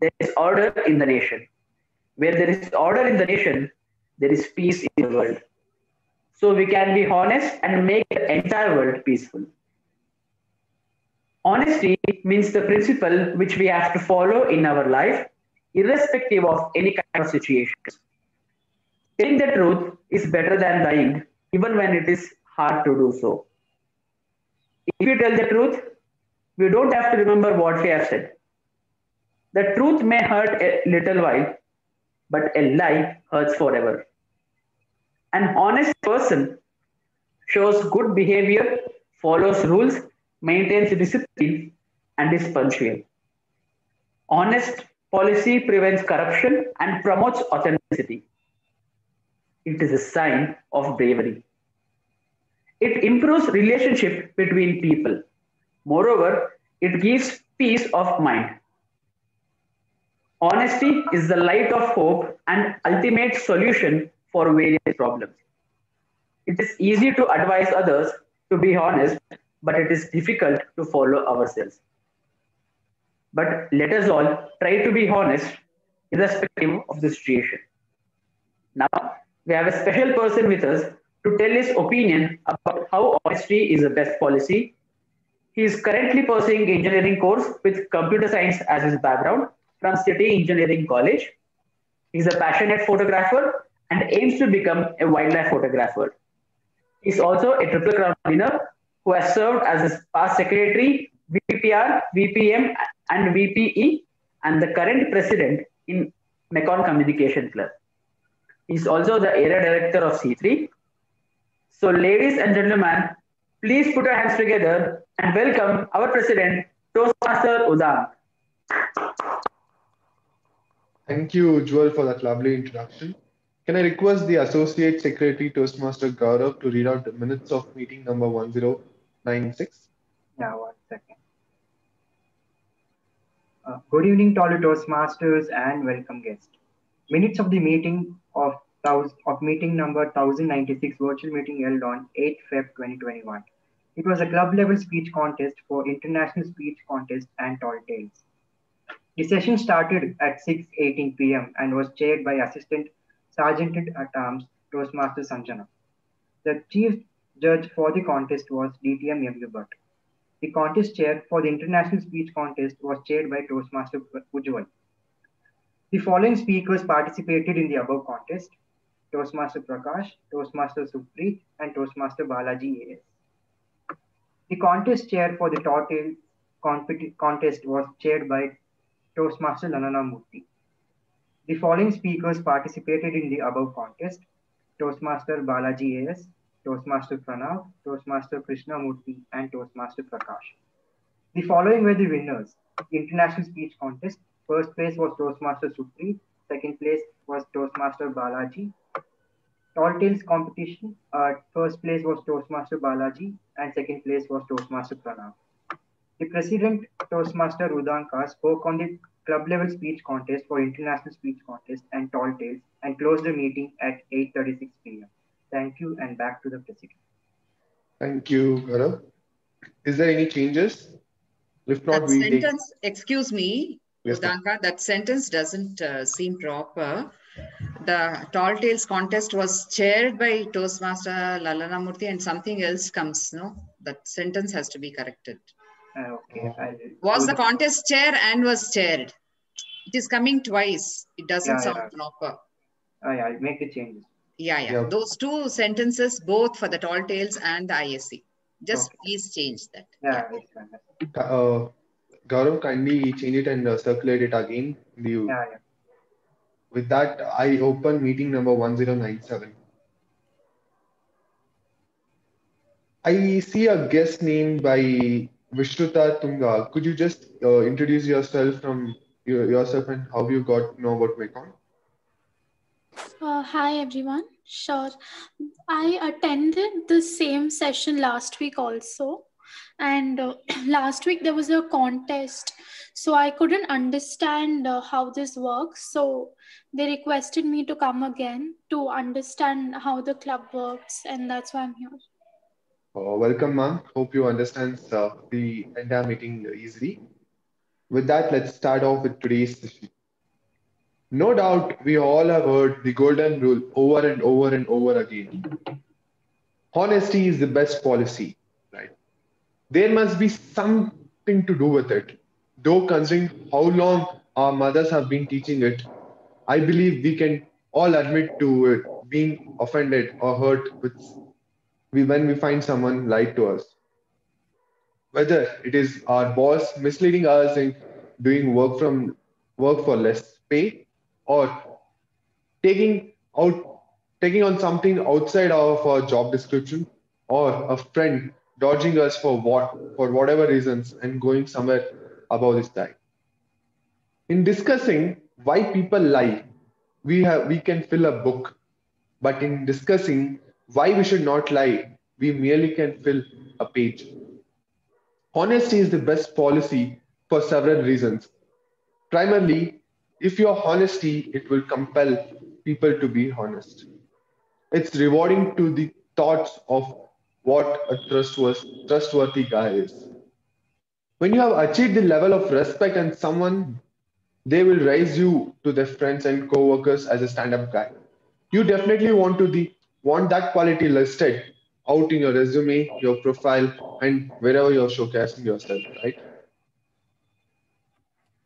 there is order in the nation. Where there is order in the nation, there is peace in the world. So we can be honest and make the entire world peaceful. Honesty means the principle which we have to follow in our life, irrespective of any kind of situations. Telling the truth is better than lying, even when it is hard to do so. If you tell the truth, we don't have to remember what we have said. The truth may hurt a little while, but a lie hurts forever. An honest person shows good behavior, follows rules, maintains discipline, and is punctual. Honest policy prevents corruption and promotes authenticity. It is a sign of bravery. It improves relationship between people. Moreover, it gives peace of mind. Honesty is the light of hope and ultimate solution for various problems. It is easy to advise others to be honest but it is difficult to follow ourselves. But let us all try to be honest, irrespective of the situation. Now, we have a special person with us to tell his opinion about how honesty is the best policy. He is currently pursuing engineering course with computer science as his background from City Engineering College. He is a passionate photographer and aims to become a wildlife photographer. He is also a Triple Crown winner who has served as his past secretary, VPR, VPM, and VPE, and the current president in Mecon Communication Club. He's also the area director of C3. So, ladies and gentlemen, please put your hands together and welcome our president, Toastmaster Udang. Thank you, Ujwal, for that lovely introduction. Can I request the Associate Secretary Toastmaster Gaurav to read out the minutes of meeting number 1096? Yeah, one second. Uh, good evening to all Toastmasters and welcome guests. Minutes of the meeting of of meeting number 1096 virtual meeting held on 8 Feb 2021. It was a club level speech contest for international speech contest and tall tales. The session started at 6.18 p.m. and was chaired by Assistant Sergeant at Arms Toastmaster Sanjana. The chief Judge for the contest was DTM Yamgibut. The contest chair for the international speech contest was chaired by Toastmaster Ujwal. The following speakers participated in the above contest Toastmaster Prakash, Toastmaster Supreet, and Toastmaster Balaji AS. The contest chair for the total contest was chaired by Toastmaster Lalana Murthy. The following speakers participated in the above contest Toastmaster Balaji AS, Toastmaster Pranav, Toastmaster Krishnamurti, and Toastmaster Prakash. The following were the winners. The International Speech Contest. First place was Toastmaster Supri. Second place was Toastmaster Balaji. Tall Tales competition. Uh, first place was Toastmaster Balaji and second place was Toastmaster Pranav. The president, Toastmaster Udanka, spoke on the club level speech contest for international speech contest and tall tales and closed the meeting at 8.36 p.m. Thank you and back to the president. Thank you, Gaurav. Is there any changes? If not, that we sentence, take... excuse me, yes, Udanka, that sentence doesn't uh, seem proper. The Tall Tales contest was chaired by Toastmaster Lalana Murthy and something else comes, no? That sentence has to be corrected. Uh, okay. I'll, was the contest chair and was chaired. It is coming twice. It doesn't yeah, sound yeah. proper. Uh, yeah, I'll make a change. Yeah, yeah, yeah. Those two sentences, both for the tall tales and the ISC. Just okay. please change that. Yeah. yeah. Uh, Gaurav, kindly change it and uh, circulate it again. You, yeah, yeah. With that, I open meeting number 1097. I see a guest name by Vishruta Tunga. Could you just uh, introduce yourself from yourself and how you got to know about Mecon? Uh, hi everyone. Sure. I attended the same session last week also. And uh, last week there was a contest. So I couldn't understand uh, how this works. So they requested me to come again to understand how the club works. And that's why I'm here. Uh, welcome, ma'am. Hope you understand uh, the entire meeting easily. With that, let's start off with today's session. No doubt we all have heard the golden rule over and over and over again. Honesty is the best policy, right? There must be something to do with it. Though, considering how long our mothers have been teaching it, I believe we can all admit to it being offended or hurt with when we find someone lied to us. Whether it is our boss misleading us and doing work from work for less pay, or taking out taking on something outside of our job description, or a friend dodging us for what for whatever reasons and going somewhere above this time. In discussing why people lie, we have we can fill a book, but in discussing why we should not lie, we merely can fill a page. Honesty is the best policy for several reasons. Primarily, if your honesty, it will compel people to be honest. It's rewarding to the thoughts of what a trustworthy, trustworthy guy is. When you have achieved the level of respect and someone, they will raise you to their friends and co-workers as a stand-up guy. You definitely want to the want that quality listed out in your resume, your profile, and wherever you're showcasing yourself, right?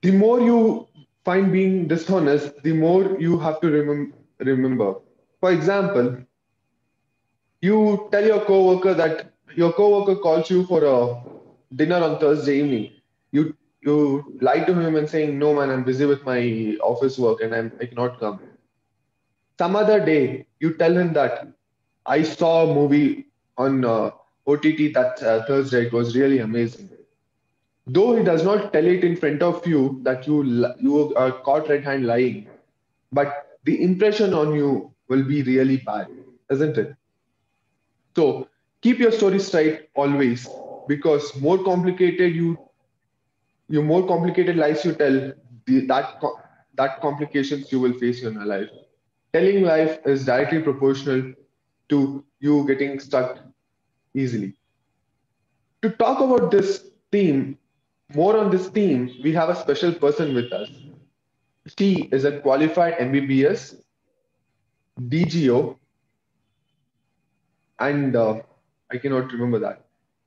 The more you find being dishonest, the more you have to remem- remember. For example, you tell your coworker that your coworker calls you for a dinner on Thursday evening. You you lie to him and saying, "No, man, I'm busy with my office work and I'm, I cannot come." Some other day, you tell him that I saw a movie on uh, OTT that uh, Thursday. It was really amazing. Though he does not tell it in front of you that you you are caught red-hand lying, but the impression on you will be really bad, isn't it? So keep your story straight always, because more complicated you, you more complicated lies you tell, the, that that complications you will face in your life. Telling life is directly proportional to you getting stuck easily. To talk about this theme, more on this theme, we have a special person with us. She is a qualified MBBS, DGO, and uh, I cannot remember that.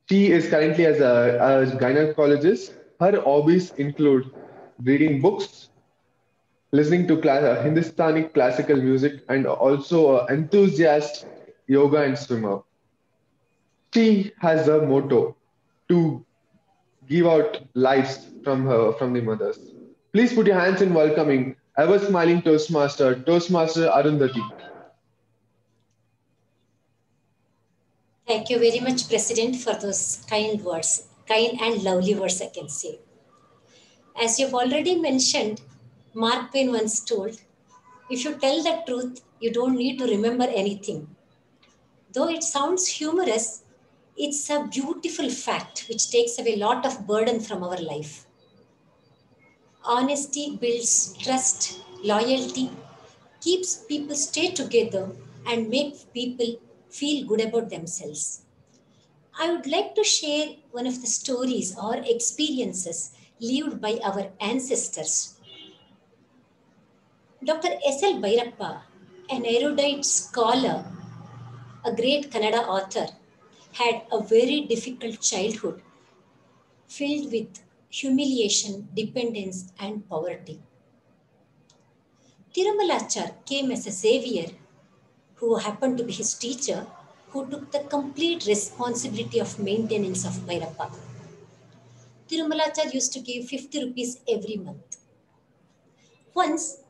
She is currently as a, a gynecologist. Her hobbies include reading books, listening to class, uh, Hindustani classical music, and also an enthusiast yoga and swimmer. She has a motto to give out lives from her from the mothers. Please put your hands in welcoming ever smiling Toastmaster, Toastmaster Arundhati. Thank you very much, President, for those kind words, kind and lovely words, I can say. As you've already mentioned, Mark Twain once told, if you tell the truth, you don't need to remember anything. Though it sounds humorous, it's a beautiful fact which takes away a lot of burden from our life. Honesty builds trust, loyalty, keeps people stay together and make people feel good about themselves. I would like to share one of the stories or experiences lived by our ancestors. Dr. S.L. Bhairappa, an erudite scholar, a great Kannada author, had a very difficult childhood filled with humiliation, dependence, and poverty. Tirumalachar came as a savior who happened to be his teacher, who took the complete responsibility of maintenance of Bhairappa. Tirumalachar used to give 50 rupees every month. Once,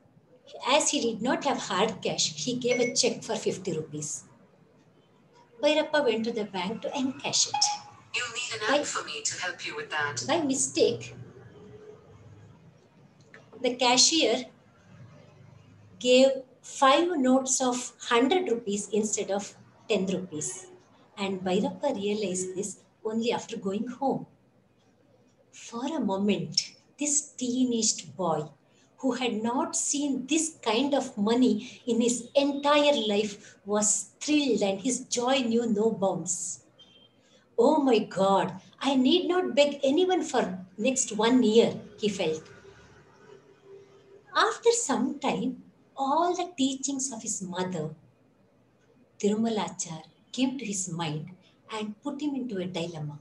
as he did not have hard cash, he gave a check for 50 rupees. Bhairappa went to the bank to encash it. You'll need an app by, for me to help you with that. By mistake, the cashier gave five notes of 100 rupees instead of 10 rupees. And Bhairappa realized this only after going home. For a moment, this teenaged boy who had not seen this kind of money in his entire life was thrilled and his joy knew no bounds. Oh my God, I need not beg anyone for next one year, he felt. After some time, all the teachings of his mother, Tirumalachar, came to his mind and put him into a dilemma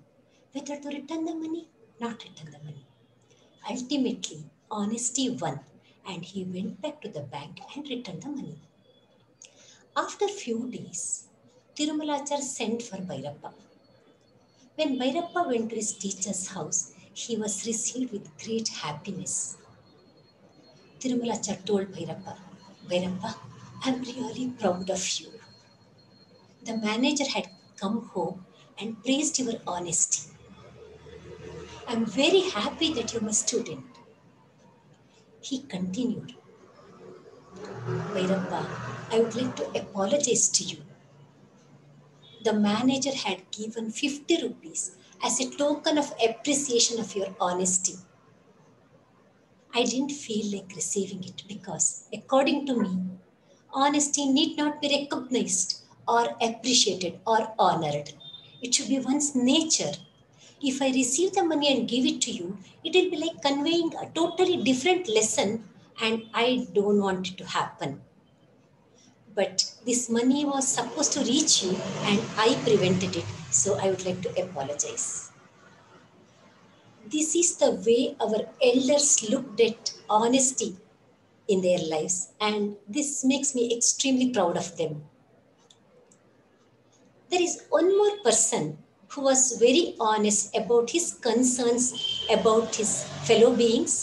whether to return the money, or not return the money. Ultimately, honesty won and he went back to the bank and returned the money. After a few days, Tirumalachar sent for Bhairappa. When Bhairappa went to his teacher's house, he was received with great happiness. Tirumalachar told Bhairappa, Bhairappa, I'm really proud of you. The manager had come home and praised your honesty. I'm very happy that you're my student. He continued, Bhairappa, I would like to apologize to you. The manager had given 50 rupees as a token of appreciation of your honesty. I didn't feel like receiving it because, according to me, honesty need not be recognized or appreciated or honored. It should be one's nature. If I receive the money and give it to you, it will be like conveying a totally different lesson, and I don't want it to happen. But this money was supposed to reach you, and I prevented it, so I would like to apologize. This is the way our elders looked at honesty in their lives, and this makes me extremely proud of them there is one more person who was very honest about his concerns about his fellow beings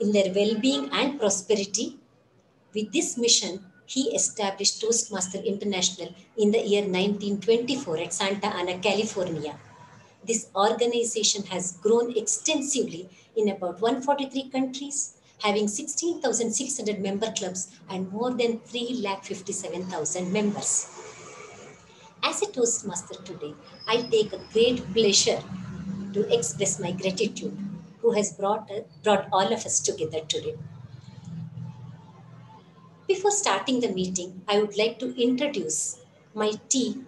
in their well-being and prosperity with this mission he established toastmaster international in the year 1924 at santa ana california this organization has grown extensively in about 143 countries having 16,600 member clubs and more than 3,57,000 members. As a Toastmaster today, I take a great pleasure to express my gratitude who has brought, brought all of us together today. Before starting the meeting, I would like to introduce my team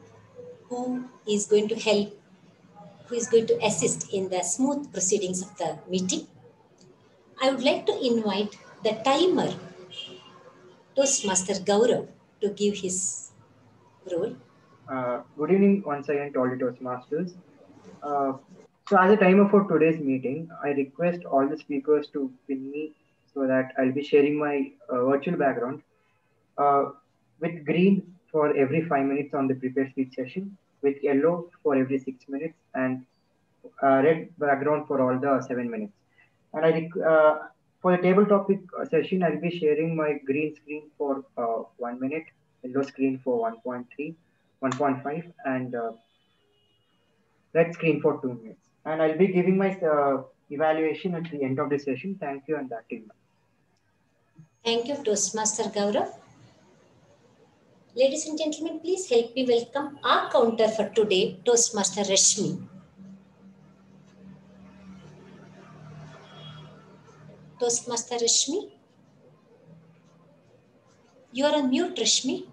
who is going to help, who is going to assist in the smooth proceedings of the meeting. I would like to invite the timer, Toastmaster Gaurav, to give his role. Uh, good evening once again to all the Toastmasters. Uh, so as a timer for today's meeting, I request all the speakers to pin me so that I'll be sharing my uh, virtual background uh, with green for every five minutes on the prepared speech session, with yellow for every six minutes, and uh, red background for all the seven minutes. And I, uh, for the table topic session, I'll be sharing my green screen for one minute, yellow screen for 1.3, 1.5, and uh, red screen for two minutes. And I'll be giving my uh, evaluation at the end of the session. Thank you, and back to you. Thank you, Toastmaster Gaurav. Ladies and gentlemen, please help me welcome our counter for today, Toastmaster Rashmi. Toastmaster Rashmi? You are on mute, Rashmi.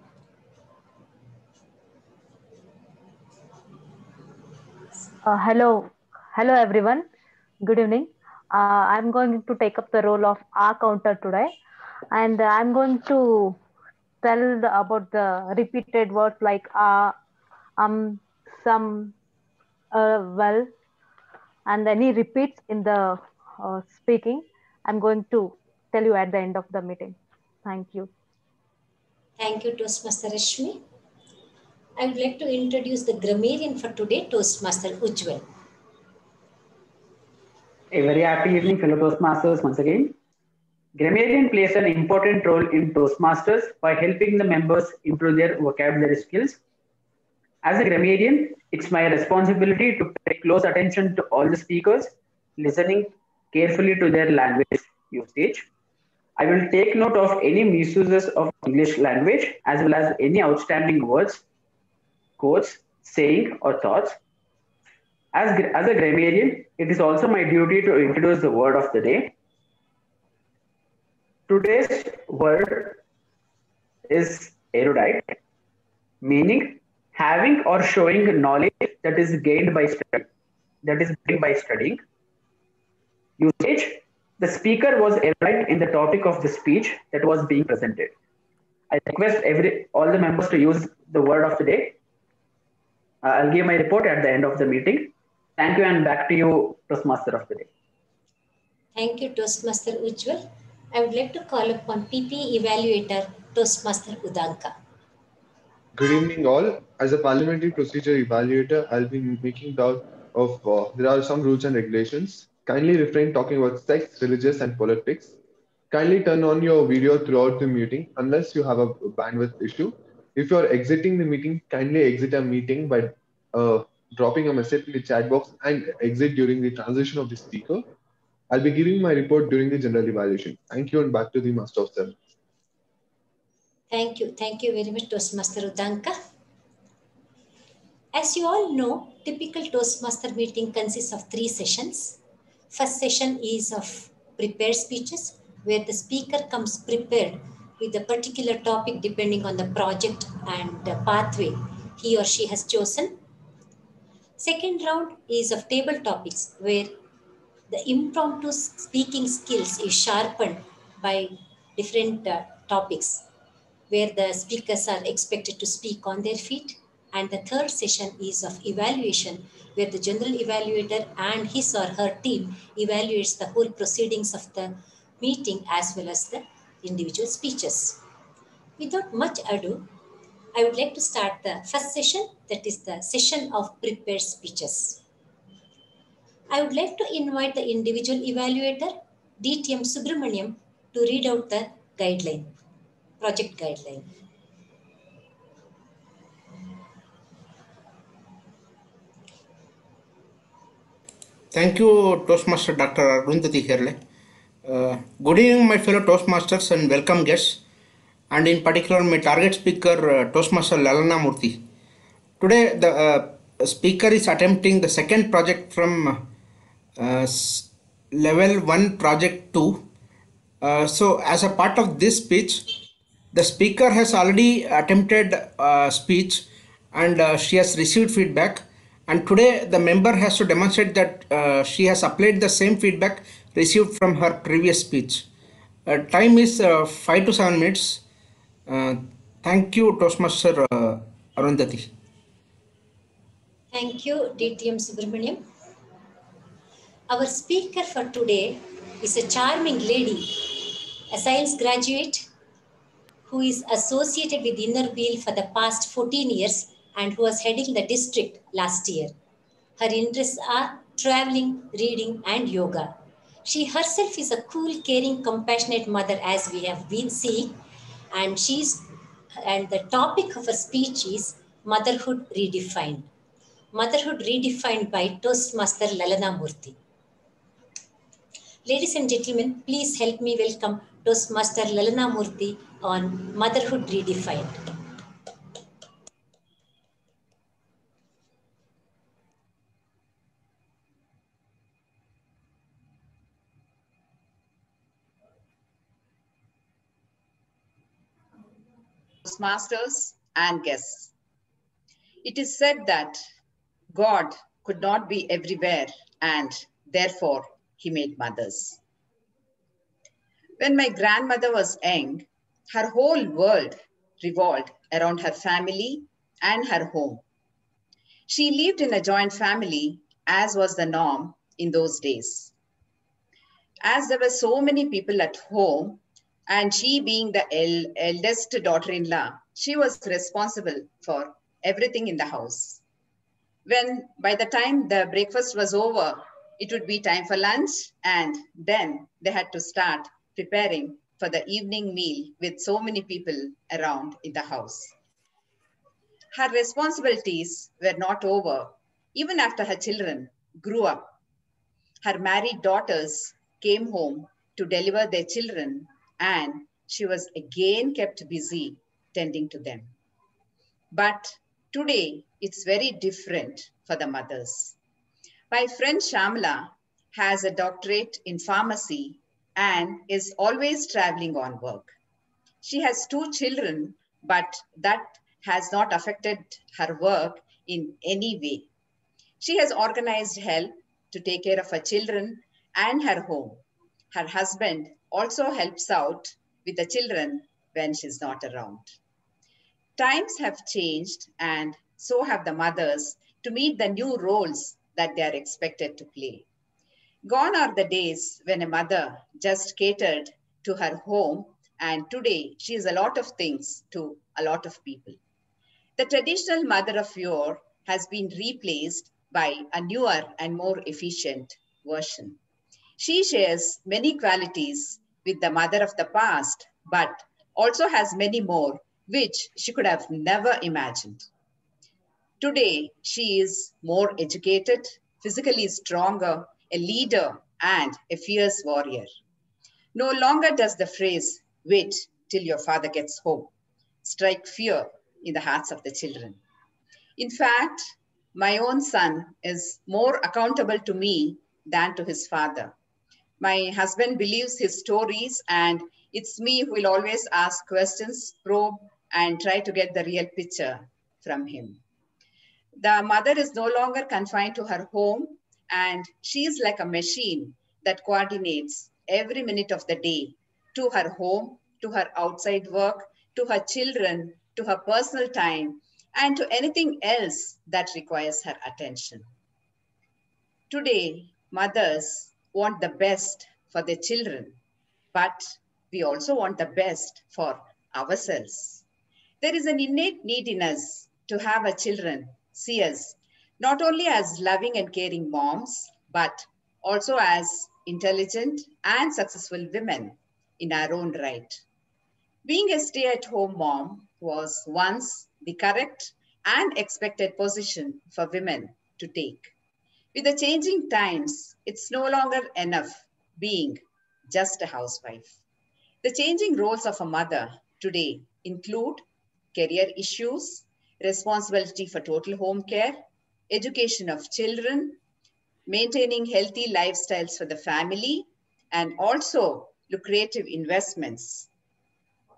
Uh, hello, hello everyone. Good evening. Uh, I'm going to take up the role of R counter today, and I'm going to tell the, about the repeated words like ah, um, some, uh, well, and any repeats in the uh, speaking. I'm going to tell you at the end of the meeting. Thank you. Thank you, Toastmaster Rashmi. I would like to introduce the grammarian for today, Toastmaster Ujjwal. A very happy evening, fellow Toastmasters, once again. Grammarian plays an important role in Toastmasters by helping the members improve their vocabulary skills. As a grammarian, it's my responsibility to pay close attention to all the speakers, listening carefully to their language usage. I will take note of any misuses of English language as well as any outstanding words, quotes, saying, or thoughts. As, as a grammarian, it is also my duty to introduce the word of the day. Today's word is erudite, meaning having or showing knowledge that is gained by study, that is gained by studying. Usage, the speaker was right in the topic of the speech that was being presented. I request every all the members to use the word of the day. Uh, I'll give my report at the end of the meeting. Thank you and back to you, Toastmaster of the day. Thank you, Toastmaster Ujjwal. I would like to call upon PP Evaluator, Toastmaster Udanka. Good evening, all. As a parliamentary procedure evaluator, I'll be making doubt of uh, there are some rules and regulations. Kindly refrain talking about sex, religious, and politics. Kindly turn on your video throughout the meeting unless you have a bandwidth issue. If you're exiting the meeting, kindly exit a meeting by uh, dropping a message in the chat box and exit during the transition of the speaker. I'll be giving my report during the general evaluation. Thank you and back to the Master of Ceremony. Thank you. Thank you very much, Toastmaster Udanka. As you all know, typical Toastmaster meeting consists of three sessions. First session is of prepared speeches, where the speaker comes prepared with a particular topic depending on the project and the pathway he or she has chosen. Second round is of table topics, where the impromptu speaking skills is sharpened by different uh, topics where the speakers are expected to speak on their feet and the third session is of evaluation where the general evaluator and his or her team evaluates the whole proceedings of the meeting as well as the individual speeches without much ado i would like to start the first session that is the session of prepared speeches I would like to invite the individual evaluator, DTM Subramaniam, to read out the guideline, project guideline. Thank you, Toastmaster Dr. Arundhati Herle. Uh, good evening, my fellow Toastmasters and welcome guests, and in particular, my target speaker, uh, Toastmaster Lalana Murthy. Today, the uh, speaker is attempting the second project from uh, level 1 project 2 uh, so as a part of this speech the speaker has already attempted a speech and uh, she has received feedback. And today the member has to demonstrate that uh, she has applied the same feedback received from her previous speech uh, time is uh, 5 to 7 minutes thank you toastmaster arundhati thank you dtm subramaniam our speaker for today is a charming lady, a science graduate who is associated with Inner Wheel for the past 14 years and who was heading the district last year. Her interests are traveling, reading, and yoga. She herself is a cool, caring, compassionate mother, as we have been seeing, and she's and the topic of her speech is Motherhood Redefined. Motherhood Redefined by Toastmaster Lalana Murthy. Ladies and gentlemen, please help me welcome Toastmaster Lalana Murthy on Motherhood Redefined. Masters and guests. It is said that God could not be everywhere and therefore he made mothers. When my grandmother was young, her whole world revolved around her family and her home. She lived in a joint family, as was the norm in those days. As there were so many people at home, and she being the el- eldest daughter in law, she was responsible for everything in the house. When by the time the breakfast was over, it would be time for lunch and then they had to start preparing for the evening meal with so many people around in the house. Her responsibilities were not over even after her children grew up. Her married daughters came home to deliver their children and she was again kept busy tending to them. But today it's very different for the mothers. My friend Shamla has a doctorate in pharmacy and is always traveling on work. She has two children, but that has not affected her work in any way. She has organized help to take care of her children and her home. Her husband also helps out with the children when she's not around. Times have changed and so have the mothers to meet the new roles that they are expected to play. Gone are the days when a mother just catered to her home and today she is a lot of things to a lot of people. The traditional mother of yore has been replaced by a newer and more efficient version. She shares many qualities with the mother of the past, but also has many more which she could have never imagined. Today, she is more educated, physically stronger, a leader, and a fierce warrior. No longer does the phrase, wait till your father gets home, strike fear in the hearts of the children. In fact, my own son is more accountable to me than to his father. My husband believes his stories, and it's me who will always ask questions, probe, and try to get the real picture from him. The mother is no longer confined to her home, and she is like a machine that coordinates every minute of the day to her home, to her outside work, to her children, to her personal time, and to anything else that requires her attention. Today, mothers want the best for their children, but we also want the best for ourselves. There is an innate need in us to have our children see us not only as loving and caring moms, but also as intelligent and successful women in our own right. Being a stay at home mom was once the correct and expected position for women to take. With the changing times, it's no longer enough being just a housewife. The changing roles of a mother today include career issues, responsibility for total home care, education of children, maintaining healthy lifestyles for the family, and also lucrative investments.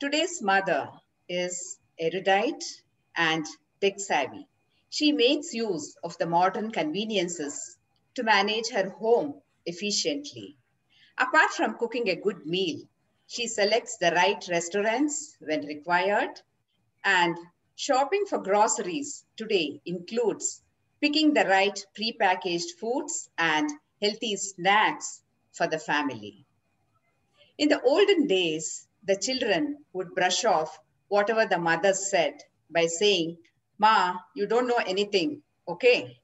Today's mother is erudite and tech savvy. She makes use of the modern conveniences to manage her home efficiently. Apart from cooking a good meal, she selects the right restaurants when required and shopping for groceries today includes picking the right prepackaged foods and healthy snacks for the family. In the olden days, the children would brush off whatever the mother said by saying, Ma, you don't know anything, okay?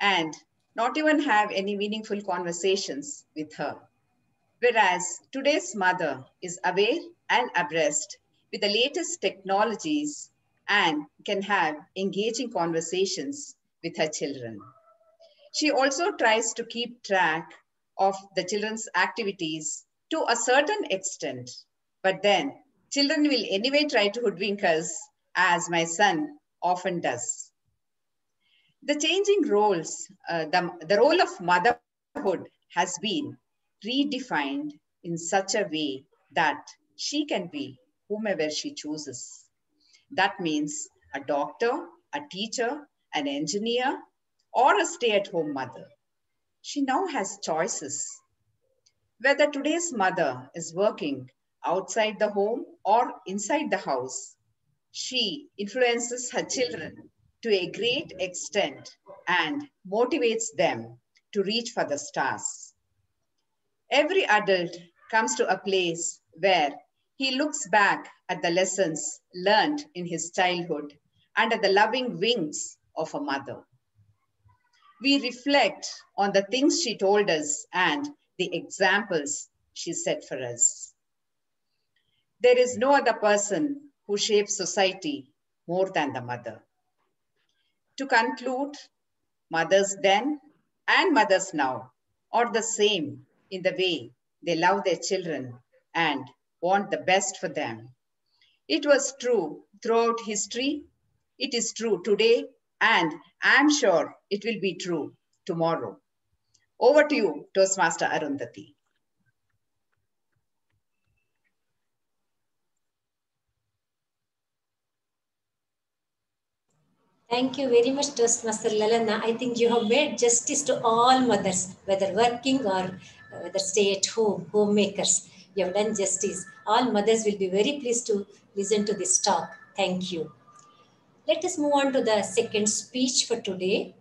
And not even have any meaningful conversations with her. Whereas today's mother is aware and abreast with the latest technologies and can have engaging conversations with her children. She also tries to keep track of the children's activities to a certain extent, but then children will anyway try to hoodwink us as my son often does. The changing roles, uh, the, the role of motherhood has been redefined in such a way that she can be whomever she chooses. That means a doctor, a teacher, an engineer, or a stay-at-home mother. She now has choices. Whether today's mother is working outside the home or inside the house, she influences her children to a great extent and motivates them to reach for the stars. Every adult comes to a place where he looks back at the lessons learned in his childhood and at the loving wings of a mother. We reflect on the things she told us and the examples she set for us. There is no other person who shape society more than the mother. To conclude, mothers then and mothers now are the same in the way they love their children and want the best for them. It was true throughout history. It is true today and I'm sure it will be true tomorrow. Over to you, Toastmaster Arundhati. Thank you very much, Toastmaster Lalana. I think you have made justice to all mothers, whether working or uh, whether stay at home, homemakers. You have done justice. All mothers will be very pleased to listen to this talk. Thank you. Let us move on to the second speech for today.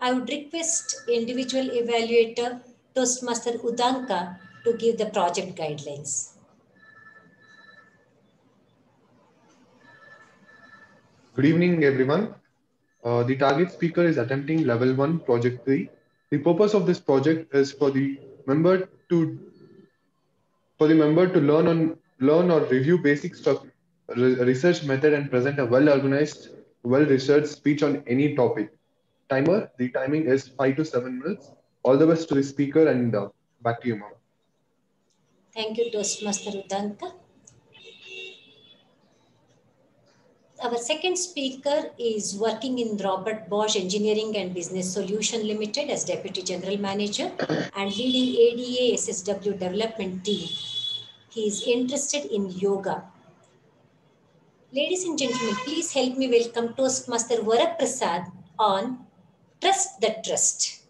I would request individual evaluator Toastmaster Udanka to give the project guidelines. Good evening, everyone. Uh, the target speaker is attempting level one, project three. The purpose of this project is for the member to for the member to learn on learn or review basic research method and present a well-organized, well-researched speech on any topic. Timer, the timing is five to seven minutes. All the best to the speaker and uh, back to you, Mama. Thank you, Toastmaster Udanka. Our second speaker is working in Robert Bosch Engineering and Business Solution Limited as Deputy General Manager and leading ADAS SW development team. He is interested in yoga. Ladies and gentlemen, please help me welcome Toastmaster Varaprasad on Trust the Trust.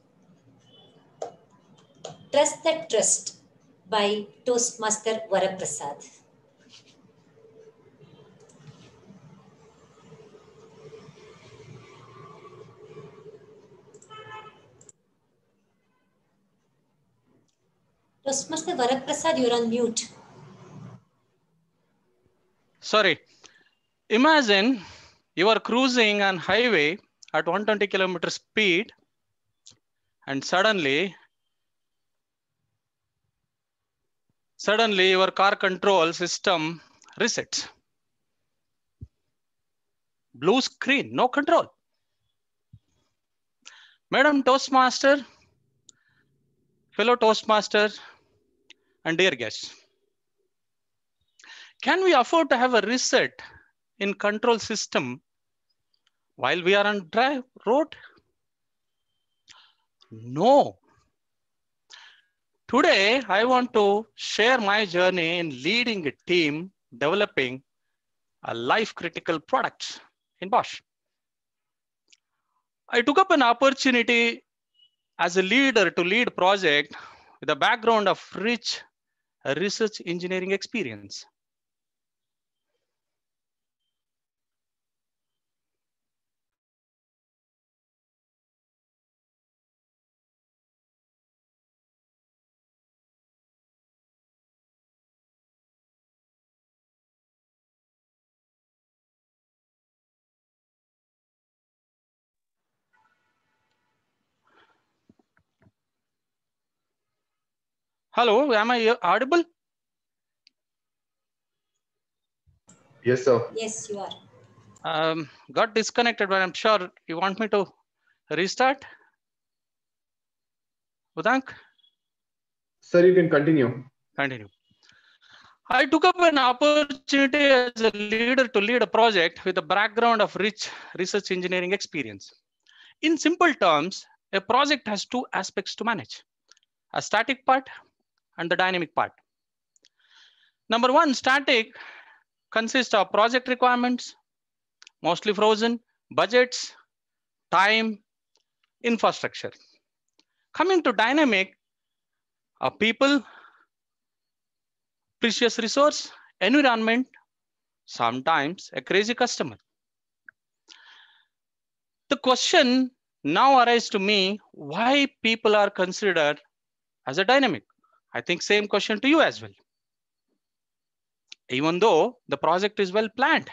Trust the Trust by Toastmaster Varaprasad. Toastmaster Varaprasad, you're on mute. Sorry. Imagine you are cruising on highway at 120 kilometer speed and suddenly suddenly your car control system resets. Blue screen, no control. Madam Toastmaster, fellow Toastmaster, and dear guests, can we afford to have a reset in control system while we are on drive road? No. Today, I want to share my journey in leading a team developing a life critical product in Bosch. I took up an opportunity as a leader to lead project with a background of rich research engineering experience. Hello, am I audible? Yes, sir. Yes, you are. Um, got disconnected, but I'm sure you want me to restart? Udank? Sir, you can continue. Continue. I took up an opportunity as a leader to lead a project with a background of rich research engineering experience. In simple terms, a project has two aspects to manage, a static part and the dynamic part. Number one, static consists of project requirements, mostly frozen, budgets, time, infrastructure. Coming to dynamic, a people, precious resource, environment, sometimes a crazy customer. The question now arises to me, why people are considered as a dynamic? I think same question to you as well. Even though the project is well planned,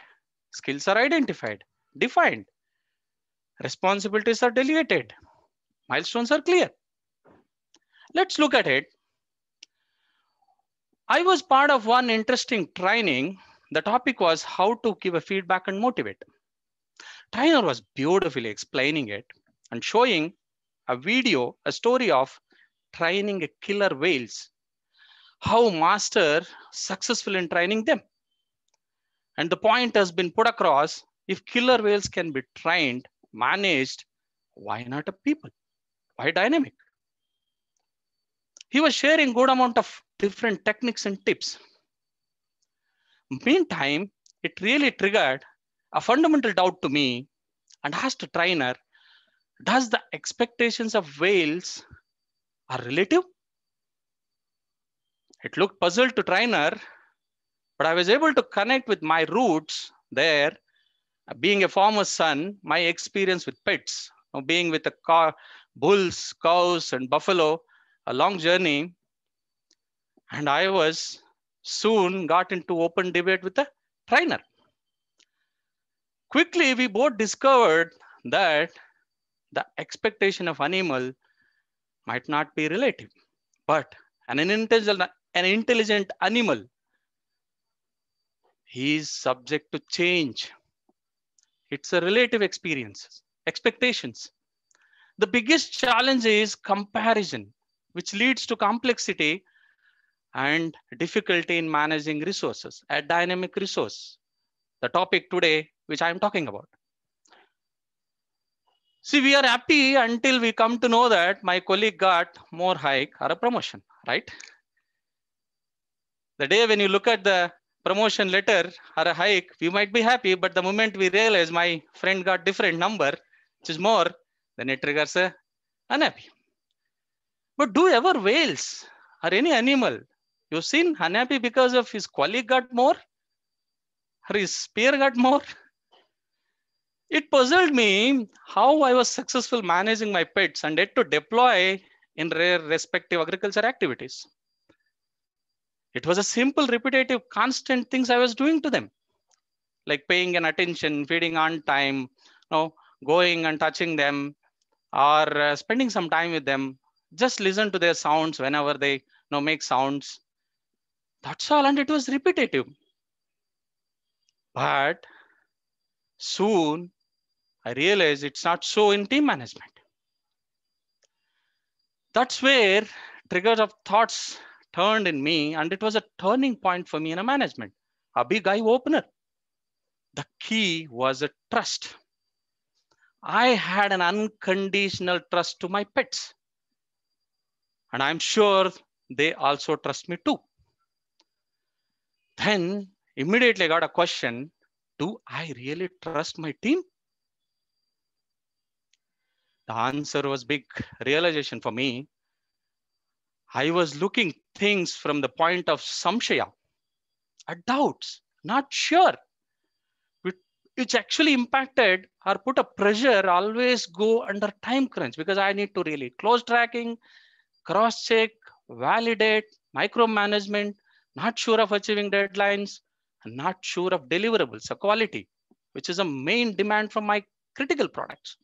skills are identified, defined, responsibilities are delegated, milestones are clear. Let's look at it. I was part of one interesting training. The topic was how to give a feedback and motivate. Trainer was beautifully explaining it and showing a video, a story of training a killer whales, how master successful in training them. And the point has been put across, if killer whales can be trained, managed, why not a people? Why dynamic? He was sharing good amount of different techniques and tips. Meantime, it really triggered a fundamental doubt to me and asked a trainer, does the expectations of whales are relative? It looked puzzled to trainer, but I was able to connect with my roots there. Being a farmer's son, my experience with pets, being with the car, bulls, cows, and buffalo, a long journey. And I was soon got into open debate with the trainer. Quickly, we both discovered that the expectation of animal might not be relative, but an intelligent, an intelligent animal he is subject to change. It's a relative experience, expectations. The biggest challenge is comparison, which leads to complexity and difficulty in managing resources, a dynamic resource. The topic today, which I'm talking about. See, we are happy until we come to know that my colleague got more hike or a promotion, right? The day when you look at the promotion letter or a hike, we might be happy, but the moment we realize my friend got different number, which is more, then it triggers a unhappy. But do ever whales or any animal, you've seen unhappy because of his colleague got more or his peer got more? It puzzled me how I was successful managing my pets and yet to deploy in their respective agriculture activities. It was a simple, repetitive, constant things I was doing to them, like paying an attention, feeding on time, you know, going and touching them, or uh, spending some time with them. Just listen to their sounds whenever they you know, make sounds. That's all, and it was repetitive. But soon I realized it's not so in team management. That's where triggers of thoughts turned in me, and it was a turning point for me in a management, a big eye opener. The key was a trust. I had an unconditional trust to my pets. And I'm sure they also trust me too. Then immediately I got a question, do I really trust my team? The answer was big realization for me I was looking things from the point of samshaya, a doubts, not sure, which actually impacted or put a pressure always go under time crunch because I need to really close tracking, cross check, validate, micromanagement, not sure of achieving deadlines, and not sure of deliverables, so quality, which is a main demand from my critical products.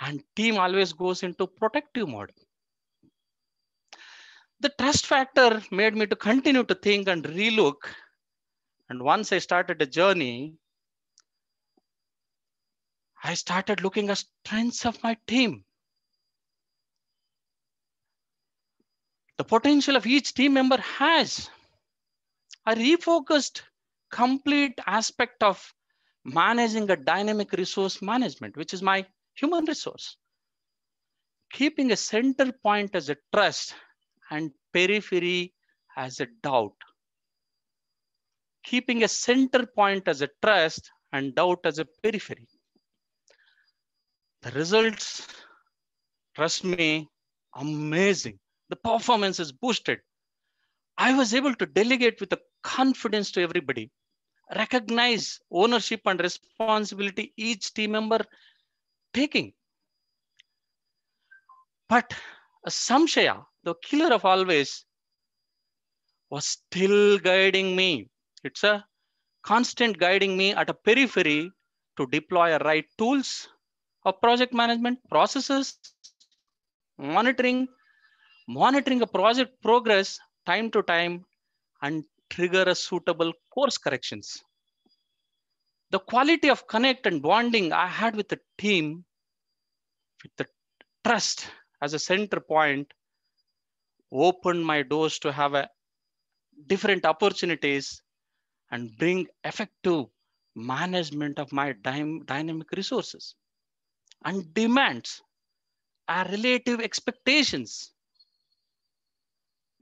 And team always goes into protective mode the trust factor made me to continue to think and relook. And once I started a journey, I started looking at strengths of my team. The potential of each team member has. I refocused complete aspect of managing a dynamic resource management, which is my human resource. Keeping a center point as a trust and periphery as a doubt. Keeping a center point as a trust and doubt as a periphery. The results, trust me, amazing. The performance is boosted. I was able to delegate with a confidence to everybody, recognize ownership and responsibility each team member taking. But a samshaya, the killer of always, was still guiding me. It's a constant guiding me at a periphery to deploy a right tools of project management processes, monitoring, monitoring a project progress time to time and trigger a suitable course corrections. The quality of connect and bonding I had with the team, with the trust as a center point opened my doors to have a different opportunities and bring effective management of my dynamic resources and demands are relative expectations.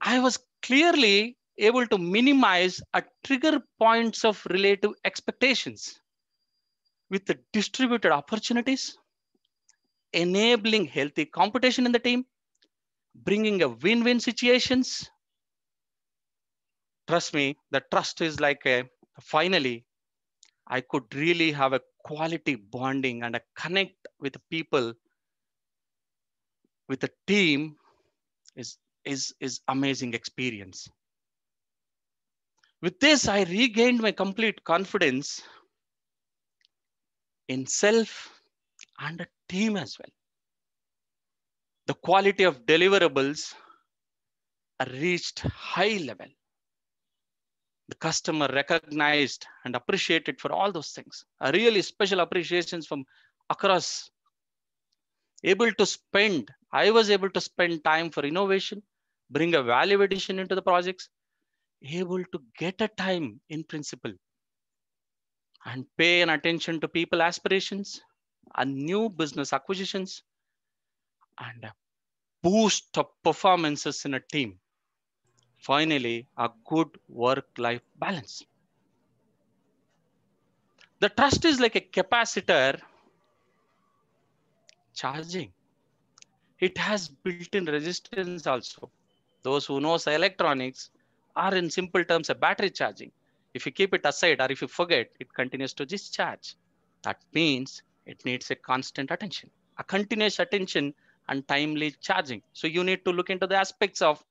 I was clearly able to minimize a trigger points of relative expectations. with the distributed opportunities, enabling healthy competition in the team, bringing a win-win situations. Trust me, the trust is like a, finally, I could really have a quality bonding and a connect with people with the team is, is, is amazing experience. With this, I regained my complete confidence in self and a team as well. The quality of deliverables reached high level. The customer recognized and appreciated for all those things. A really special appreciations from across. Able to spend, I was able to spend time for innovation, bring a value addition into the projects, able to get a time in principle and pay an attention to people aspirations and new business acquisitions and boost of performances in a team. Finally, a good work-life balance. The trust is like a capacitor charging. It has built-in resistance also. Those who knows electronics are in simple terms a battery charging. If you keep it aside or if you forget, it continues to discharge. That means it needs a constant attention, a continuous attention and timely charging. So you need to look into the aspects of,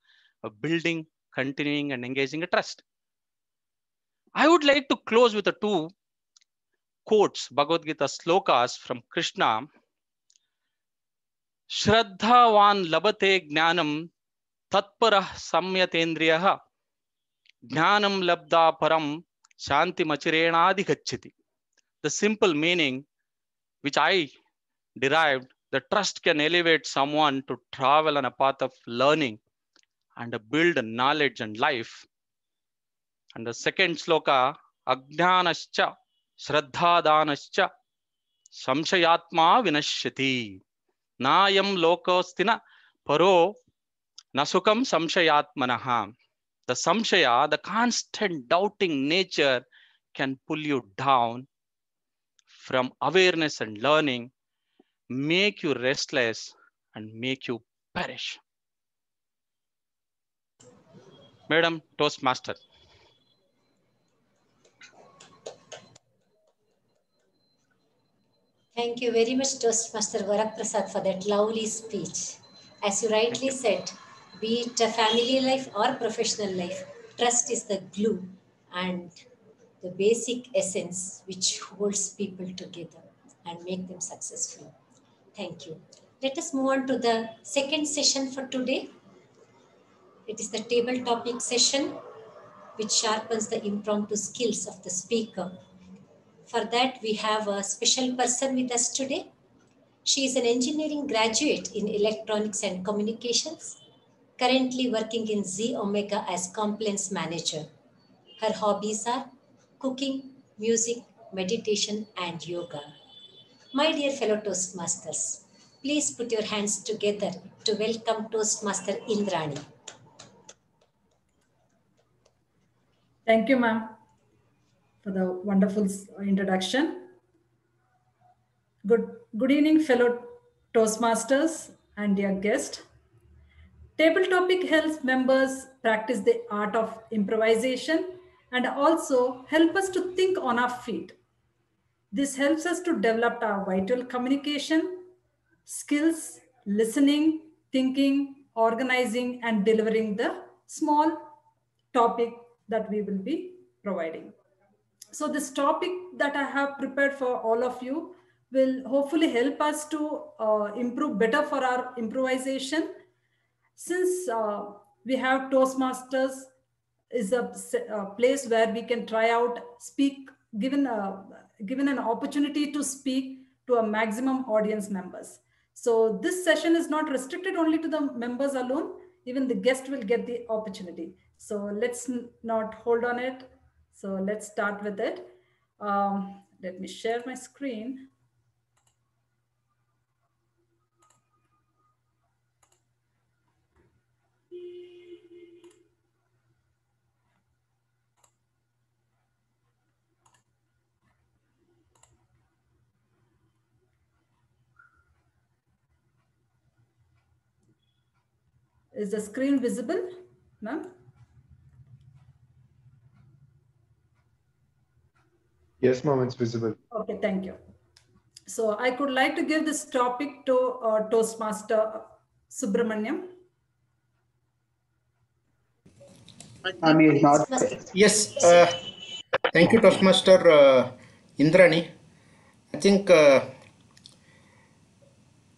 building, continuing and engaging a trust. I would like to close with the two quotes, Bhagavad Gita slokas from Krishna. Shraddha Shraddhavan labate jnanam tatparah samyatendriyaha Jnanam labda param shanti machirenadi gachati. The simple meaning which I derived, the trust can elevate someone to travel on a path of learning and build knowledge and life. And the second sloka, Ajnanascha Shraddhadanascha Samshayatma Vinashyati. Nayam lokostina paro nasukam samshayatmanaha the samshaya, the constant doubting nature can pull you down from awareness and learning, make you restless and make you perish. Madam Toastmaster. Thank you very much, Toastmaster Varak Prasad, for that lovely speech. As you rightly said, be it a family life or professional life, trust is the glue and the basic essence which holds people together and make them successful. Thank you. Let us move on to the second session for today. It is the table topic session which sharpens the impromptu skills of the speaker. For that, we have a special person with us today. She is an engineering graduate in electronics and communications currently working in Z Omega as compliance manager. Her hobbies are cooking, music, meditation, and yoga. My dear fellow Toastmasters, please put your hands together to welcome Toastmaster Indrani. Thank you, ma'am, for the wonderful introduction. Good, good evening, fellow Toastmasters and dear guest. Table topic helps members practice the art of improvisation and also help us to think on our feet. This helps us to develop our vital communication, skills, listening, thinking, organizing, and delivering the small topic that we will be providing. So this topic that I have prepared for all of you will hopefully help us to uh, improve better for our improvisation since uh, we have Toastmasters is a, a, place where we can try out, speak, given, a, given an opportunity to speak to a maximum audience members. So this session is not restricted only to the members alone, even the guest will get the opportunity. So let's not hold on it. So let's start with it. Um, let me share my screen. Is the screen visible, ma'am? Yes, ma'am, it's visible. Okay, thank you. So I could like to give this topic to uh, Toastmaster Subramaniam. I mean, not. Yes, uh, thank you, Toastmaster uh, Indrani. I think uh,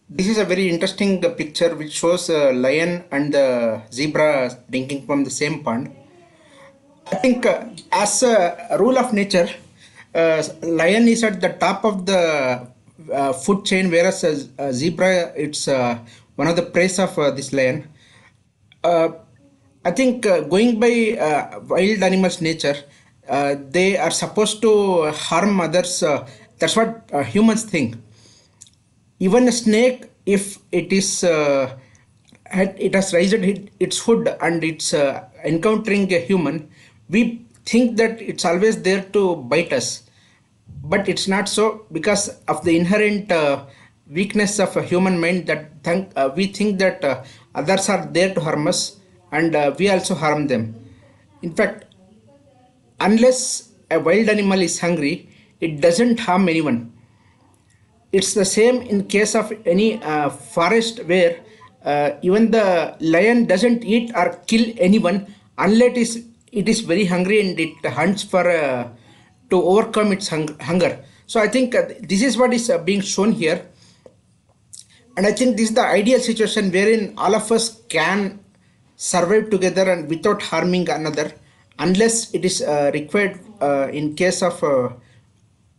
this is a very interesting picture which shows a lion and the zebra drinking from the same pond. I think uh, as a rule of nature, uh, lion is at the top of the uh, food chain, whereas a, a zebra it's uh, one of the prey of uh, this lion. Uh, I think uh, going by uh, wild animals' nature, uh, they are supposed to harm others. Uh, that's what uh, humans think. Even a snake, if it is uh, it has raised its food and it's uh, encountering a human, we think that it's always there to bite us. But it's not so because of the inherent uh, weakness of a human mind that uh, we think that uh, others are there to harm us and uh, we also harm them. In fact, unless a wild animal is hungry, it doesn't harm anyone. It's the same in case of any uh, forest where uh, even the lion doesn't eat or kill anyone unless it is, it is very hungry and it hunts for uh, to overcome its hung- hunger. So I think uh, this is what is uh, being shown here. And I think this is the ideal situation wherein all of us can survive together and without harming another unless it is uh, required in case of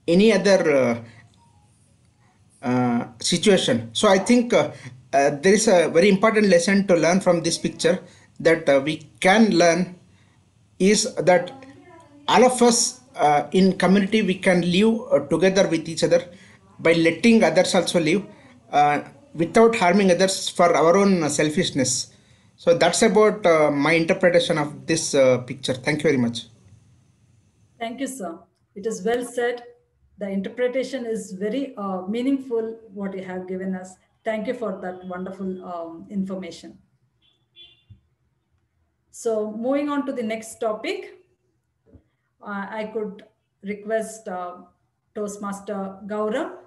any other situation so i think uh, uh, there is a very important lesson to learn from this picture that uh, we can learn is that all of us uh, in community we can live uh, together with each other by letting others also live uh, without harming others for our own selfishness so that's about uh, my interpretation of this uh, picture. Thank you very much. Thank you, sir. It is well said. The interpretation is very uh, meaningful, what you have given us. Thank you for that wonderful um, information. So moving on to the next topic, uh, I could request uh, Toastmaster Gaurav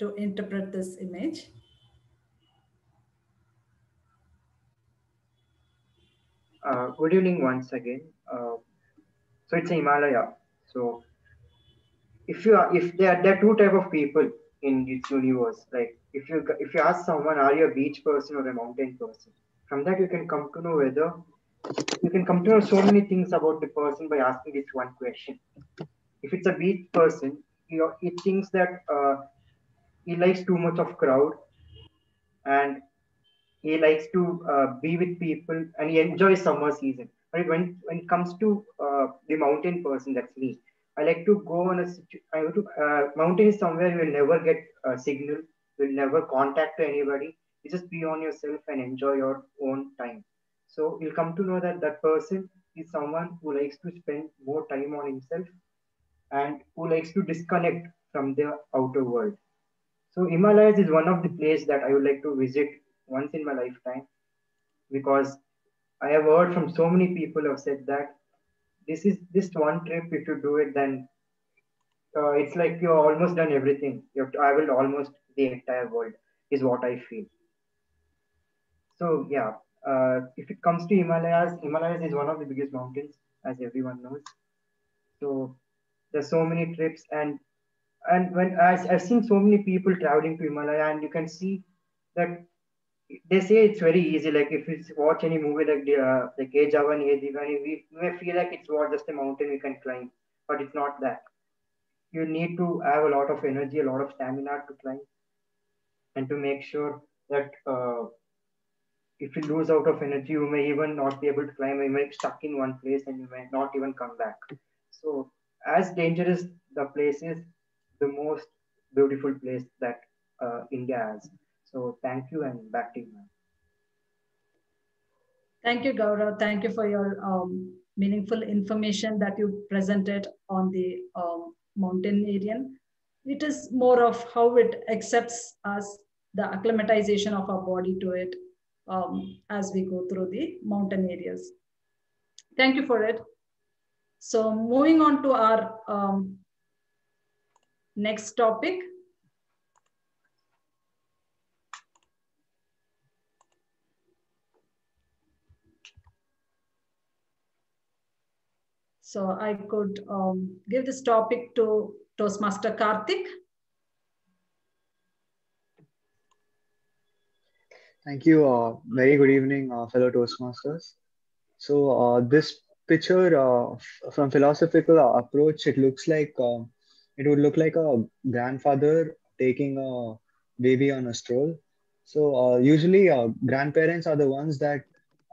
to interpret this image. Uh, good evening once again. Uh, so it's Himalaya. So if you are, if there are, there are two type of people in this universe. Like if you if you ask someone, are you a beach person or a mountain person? From that you can come to know whether you can come to know so many things about the person by asking this one question. If it's a beach person, he, he thinks that uh, he likes too much of crowd and he likes to uh, be with people and he enjoys summer season right when when it comes to uh, the mountain person that's me i like to go on a i go to uh, mountain is somewhere you will never get a signal you will never contact anybody. You just be on yourself and enjoy your own time. So you'll come to know that that person is someone who likes to spend more time on himself and who likes to disconnect from the outer world. So himalayas is one of the place that i would like to visit once in my lifetime because I have heard from so many people have said that this is this one trip. If you do it, then uh, it's like you're almost done everything. You have traveled almost the entire world, is what I feel. So yeah, uh, if it comes to Himalayas, Himalayas is one of the biggest mountains, as everyone knows. So there's so many trips, and and when I've seen so many people traveling to Himalaya, and you can see that they say it's very easy. Like if you watch any movie like the uh, like Avan, Age Divani, we may feel like it's what just a mountain we can climb, but it's not that. You need to have a lot of energy, a lot of stamina to climb, and to make sure that uh, if you lose out of energy, you may even not be able to climb. You may be stuck in one place and you may not even come back. So as dangerous the place is, the most beautiful place that uh, India has. So thank you and back to you. Thank you, Gaurav. Thank you for your um, meaningful information that you presented on the um, mountain area. It is more of how it accepts us, the acclimatization of our body to it, um, as we go through the mountain areas. Thank you for it. So moving on to our um, next topic. So I could um, give this topic to Toastmaster Karthik. Thank you. Uh, very good evening, uh, fellow Toastmasters. So uh, this picture uh, from philosophical approach, it looks like uh, it would look like a grandfather taking a baby on a stroll. So uh, usually grandparents are the ones that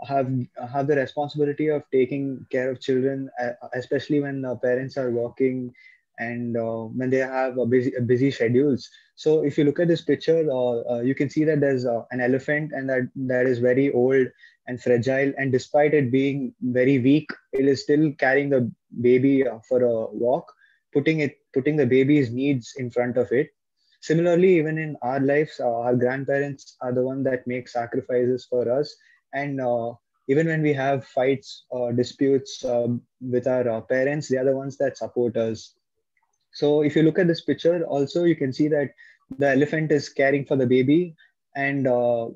have have the responsibility of taking care of children, especially when parents are working and uh, when they have a busy, a busy schedules. So if you look at this picture, uh, uh, you can see that there's an elephant and that, that is very old and fragile. And despite it being very weak, it is still carrying the baby for a walk, putting it putting the baby's needs in front of it. Similarly, even in our lives, our grandparents are the one that make sacrifices for us. And even when we have fights or disputes um, with our uh, parents, they are the ones that support us. So if you look at this picture, also you can see that the elephant is caring for the baby, and uh,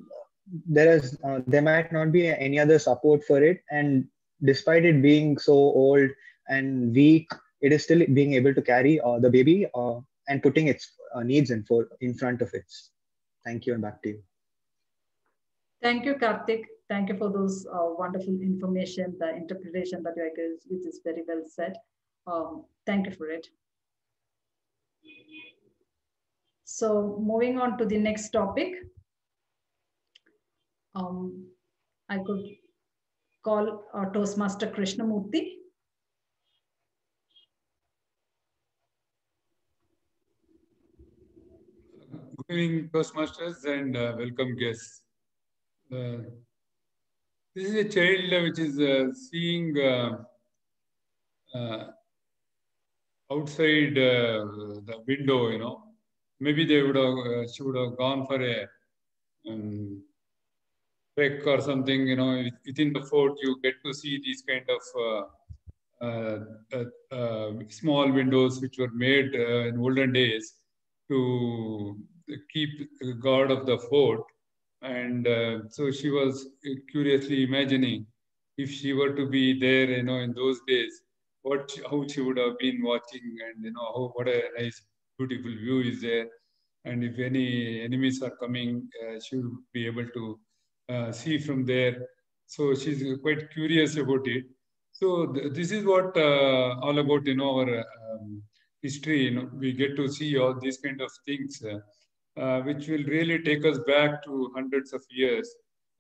there is uh, there might not be any other support for it. And despite it being so old and weak, it is still being able to carry uh, the baby uh, and putting its uh, needs in for in front of it. Thank you, and back to you. Thank you, Karthik. Thank you for those uh, wonderful information, the interpretation that you gave, which is very well said. Um, thank you for it. So moving on to the next topic, um, I could call our Toastmaster Krishnamurti. Good evening, Toastmasters, and uh, welcome guests. Uh, this is a child which is uh, seeing uh, uh, outside uh, the window, you know, maybe they would have, uh, she would have gone for a um, trek or something, you know, within the fort, you get to see these kind of uh, uh, uh, uh small windows which were made in olden days to keep guard of the fort. And so she was curiously imagining if she were to be there, you know, in those days, what how she would have been watching and you know how, what a nice beautiful view is there. And if any enemies are coming uh, she will be able to uh, see from there. So she's quite curious about it. So th this is what uh, all about you know our um, history you know we get to see all these kind of things uh, which will really take us back to hundreds of years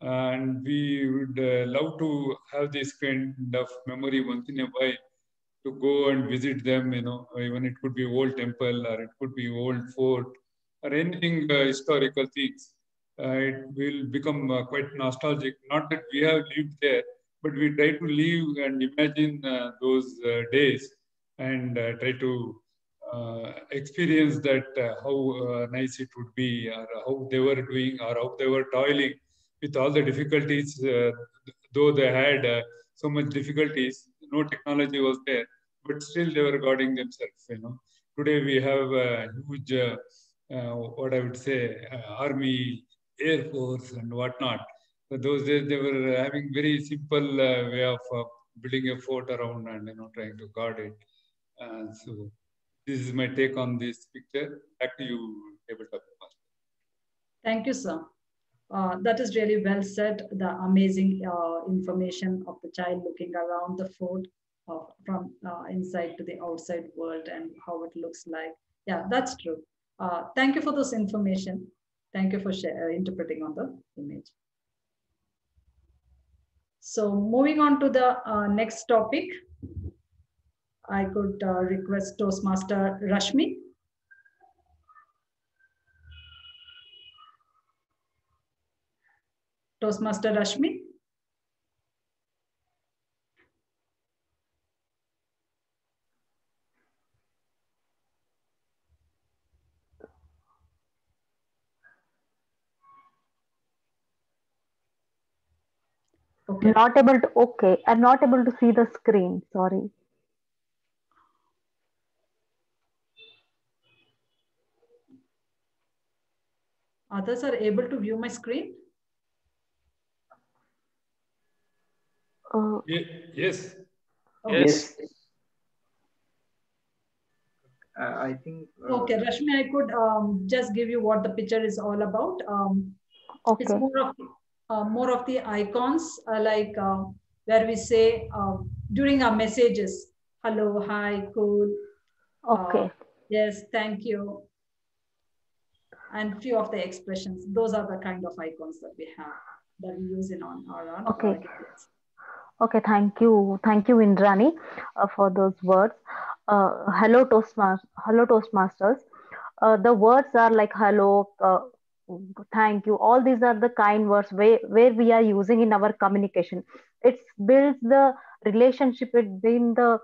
and we would uh, love to have this kind of memory once in a while to go and visit them, you know, even it could be old temple or it could be old fort or anything uh, historical things. Uh, it will become uh, quite nostalgic. Not that we have lived there, but we try to live and imagine those days and try to experience that how nice it would be or how they were doing or how they were toiling with all the difficulties, though they had so much difficulties, no technology was there, but still they were guarding themselves. You know, today we have a huge, uh, uh, what I would say, uh, army, air force, and whatnot. So those days they were having very simple uh, way of uh, building a fort around and you know trying to guard it. so this is my take on this picture. Back to you, tabletop master. Thank you, sir. Uh, that is really well said. The amazing uh, information of the child looking around the fort uh, from uh, inside to the outside world and how it looks like. Yeah, that's true. Uh, thank you for this information. Thank you for uh, interpreting on the image. So moving on to the next topic, I could uh, request Toastmaster Rashmi Toastmaster Rashmi. Okay. Not able to, okay. I'm not able to see the screen. Sorry. Others are able to view my screen? Uh, yes. Oh. Yes. Uh, I think. Uh, okay, Rashmi, I could um, just give you what the picture is all about. Um, okay. It's more of uh, more of the icons, uh, like uh, where we say um, during our messages, hello, hi, cool. Okay. yes, thank you. And few of the expressions. Those are the kind of icons that we have that we use in on our. On okay. Our okay, thank you. Thank you, Indrani, uh, for those words. Uh, hello, Toastmasters. Hello, Toastmasters. Uh, the words are like hello, thank you all these are the kind words where, where we are using in our communication it builds the relationship between the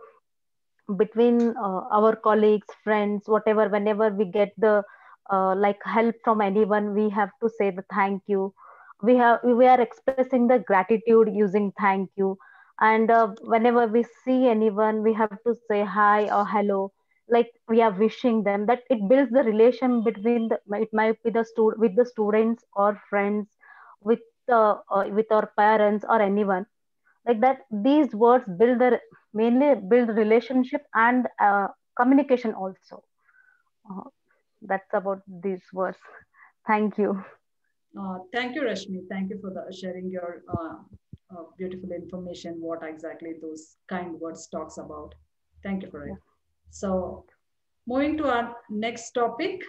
between uh, our colleagues friends whatever whenever we get the uh, like help from anyone we have to say the thank you. We have we are expressing the gratitude using thank you. And uh, whenever we see anyone we have to say hi or hello. Like we are wishing them that it builds the relation between the it might be the student with the students or friends with uh, with our parents or anyone. Like that these words build the mainly build relationship and uh, communication also. Uh, that's about these words thank you uh, thank you rashmi thank you for the sharing your uh, beautiful information what exactly those kind words talks about thank you for it. So moving to our next topic.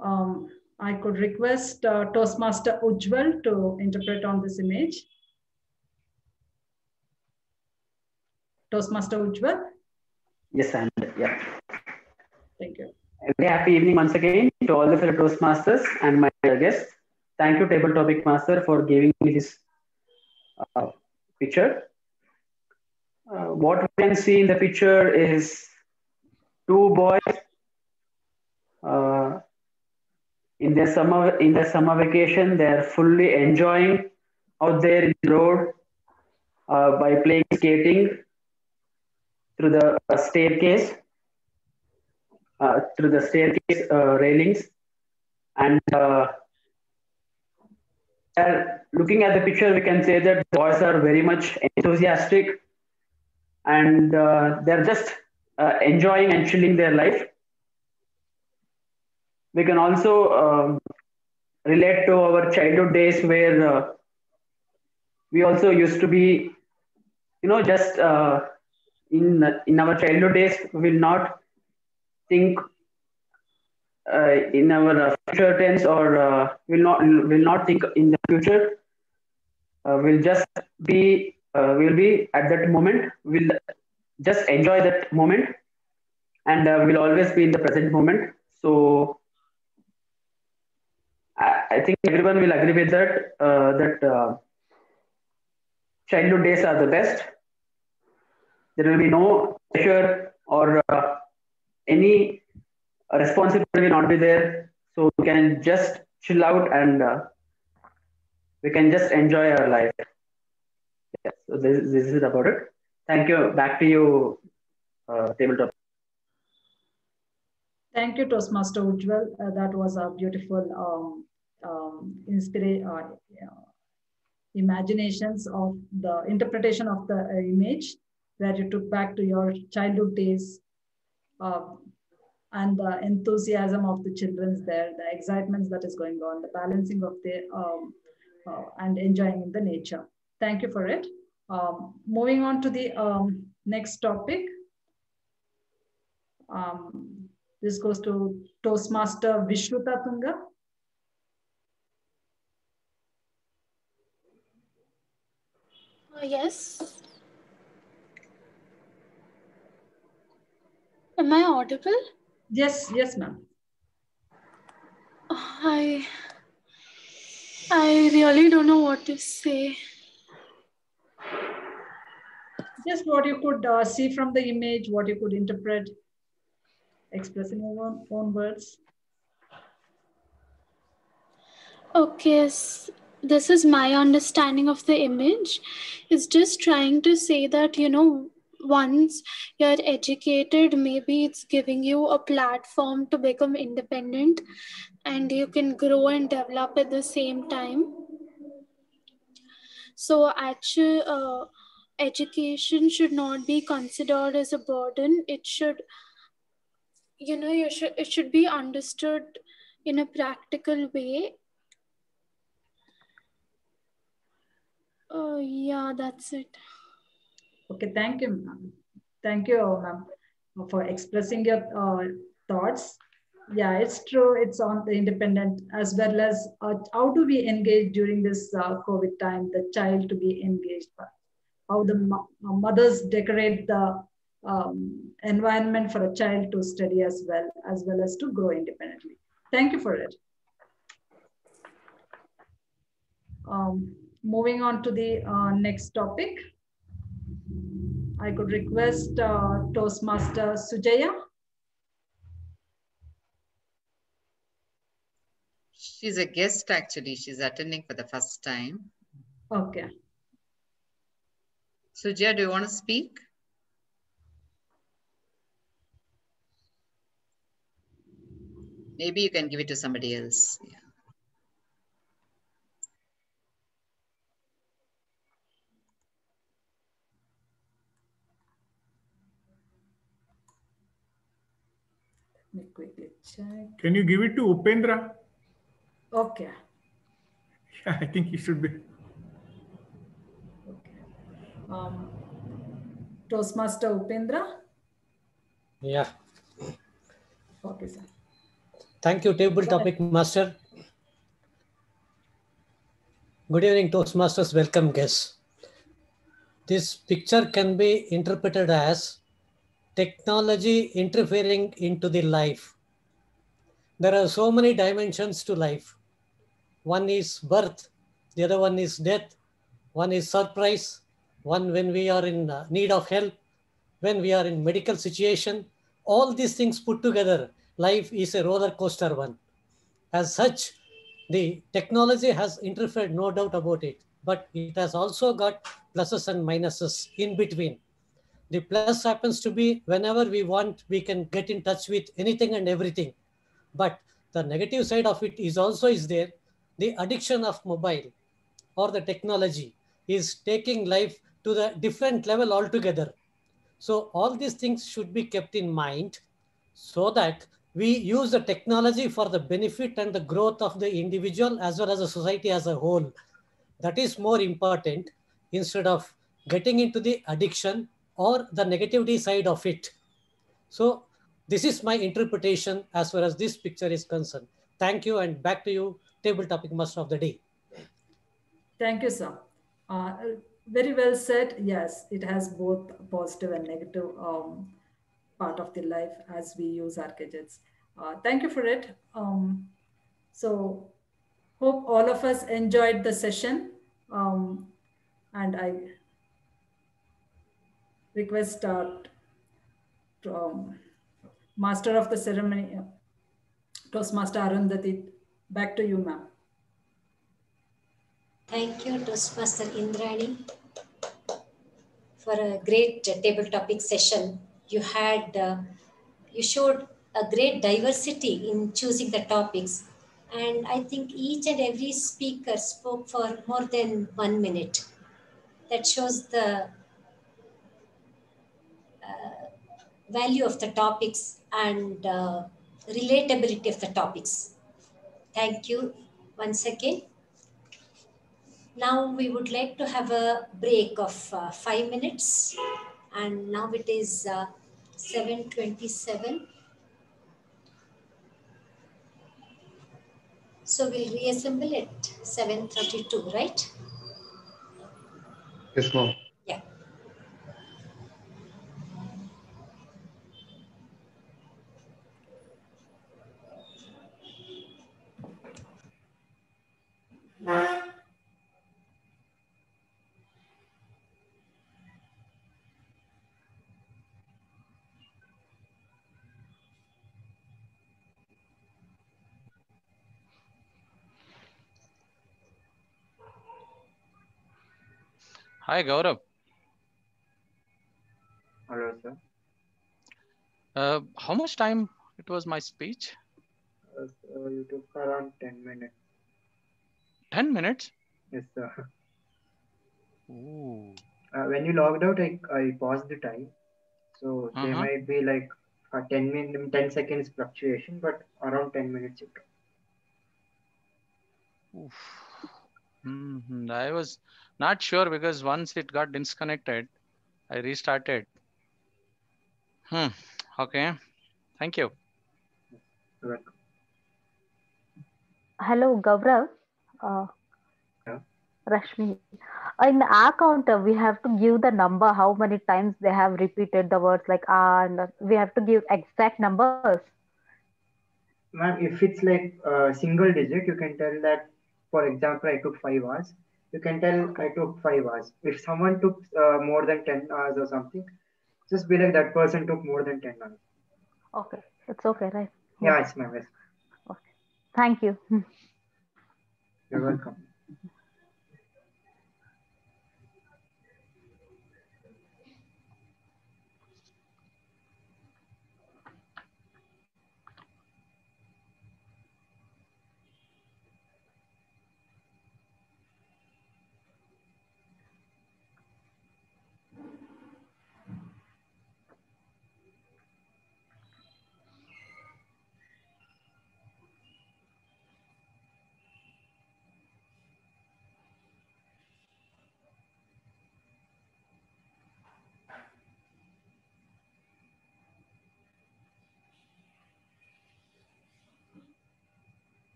Um, I could request uh, Toastmaster Ujjwal to interpret on this image. Toastmaster Ujjwal? Yes, and yeah. Thank you. A very happy evening once again to all the fellow Toastmasters and my guests. Thank you, Table Topic Master, for giving me this uh, picture. Uh, what we can see in the picture is two boys uh, in their summer in the summer vacation. They are fully enjoying out there in the road uh, by playing skating through the uh, staircase, uh, through the staircase railings, and uh, looking at the picture, we can say that boys are very much enthusiastic and uh, they're just uh, enjoying and chilling their life. We can also um, relate to our childhood days where uh, we also used to be, you know, just uh, in in our childhood days, we will not think uh, in our uh, future tense or uh, will not will not think in the future. We'll just be will be at that moment we'll just enjoy that moment and uh, we'll always be in the present moment. So I, I think everyone will agree with that uh, that uh, childhood days are the best there will be no pressure or any responsibility will not be there. So we can just chill out and uh, we can just enjoy our life. Yeah, so this, this is about it. Thank you. Back to you, uh, tabletop. Thank you, Toastmaster Ujjwal. Uh, that was a beautiful um, um, inspira- uh, imaginations of the interpretation of the uh, image that you took back to your childhood days. Uh, and the enthusiasm of the children's there, the excitements that is going on, the balancing of the um, uh, and enjoying in the nature. Thank you for it. Um, moving on to the um, next topic. Um, this goes to Toastmaster Vishruta Tunga. Uh, yes. Am I audible? Yes, yes, ma'am. I I really don't know what to say. Just what you could uh, see from the image, what you could interpret. express in your own, own words. Okay, this is my understanding of the image. Is just trying to say that, you know, once you're educated, maybe it's giving you a platform to become independent and you can grow and develop at the same time. So, actually, uh, education should not be considered as a burden. It should, you know, you should, it should be understood in a practical way. Oh, yeah, that's it. Okay, thank you, ma'am. Thank you, ma'am, for expressing your uh, thoughts. Yeah, it's true. It's on the independent as well as uh, how do we engage during this uh, COVID time, the child to be engaged, how the mo uh, mothers decorate the um, environment for a child to study as well, as well as to grow independently. Thank you for it. Um, moving on to the uh, next topic. I could request uh, Toastmaster Sujaya. She's a guest actually. She's attending for the first time. Okay. Sujaya, do you want to speak? Maybe you can give it to somebody else. Yeah. Let me quickly check. Can you give it to Upendra? Okay. Yeah, I think he should be. Okay. Um, Toastmaster Upendra? Yeah. Okay, sir. Thank you, table topic master. Good evening, Toastmasters. Welcome, guests. This picture can be interpreted as technology interfering into the life. There are so many dimensions to life. One is birth, the other one is death, one is surprise, one when we are in uh, need of help, when we are in medical situation. All these things put together, life is a roller coaster one. As such, the technology has interfered, no doubt about it, but it has also got pluses and minuses in between the plus happens to be whenever we want, we can get in touch with anything and everything. But the negative side of it is also is there. The addiction of mobile or the technology is taking life to the different level altogether. So all these things should be kept in mind so that we use the technology for the benefit and the growth of the individual as well as the society as a whole. That is more important instead of getting into the addiction or the negativity side of it. So this is my interpretation as far as this picture is concerned. Thank you and back to you, table topic master of the day. Thank you, sir. Uh, very well said. Yes, it has both positive and negative um, part of the life as we use our gadgets. Uh, thank you for it. Um, so hope all of us enjoyed the session. Um, and I request uh, um, master of the ceremony, Toastmaster Arundhati. Back to you, ma'am. Thank you, Toastmaster Indrani, for a great uh, table topic session. You had, uh, you showed a great diversity in choosing the topics. And I think each and every speaker spoke for more than one minute. That shows the value of the topics and uh, relatability of the topics. Thank you once again. Now we would like to have a break of uh, five minutes and now it is uh, 7.27. So we'll reassemble at 7.32, right? Yes, ma'am. Hi, Gaurav. Hello, sir. Uh, how much time it was my speech? Uh, uh you took around 10 minutes. 10 minutes? Yes, sir. Ooh. Uh, when you logged out, I, I paused the time. So there Uh-huh. might be like a 10 min 10 seconds fluctuation, but around 10 minutes you took. Oof. Mhm. I was not sure because once it got disconnected, I restarted. Hmm. Okay. Thank you. You're welcome. Hello, Gaurav. Uh, Yeah. Rashmi. In our counter, we have to give the number how many times they have repeated the words like ah, and we have to give exact numbers. Ma'am, if it's like a single digit, you can tell that, for example, I took five hours. You can tell I took five hours. If someone took uh, more than 10 hours or something, just be like that person took more than 10 hours. Okay, it's okay, right? Yeah, it's my best. Okay, thank you. You're welcome.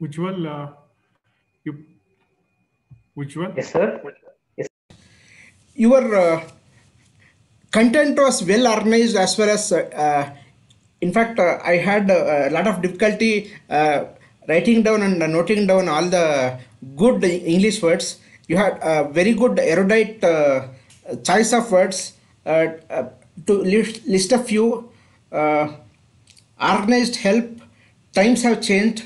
Ujjwal, uh, you, Ujjwal? Yes, sir. Yes. your uh, content was well organized as well as uh, uh, in fact uh, i had uh, a lot of difficulty uh, writing down and noting down all the good english words you had a very good erudite uh, choice of words uh, uh, to list, list a few uh, organized help times have changed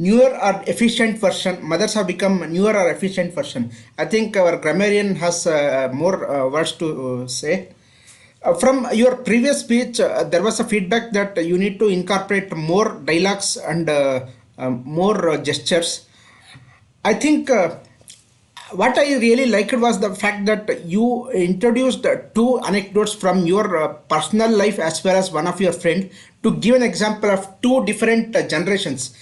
newer or efficient version mothers have become newer or efficient version. I think our grammarian has uh, more uh, words to uh, say. Uh, from your previous speech uh, there was a feedback that you need to incorporate more dialogues and uh, um, more gestures. I think what I really liked was the fact that you introduced two anecdotes from your personal life as well as one of your friend to give an example of two different generations.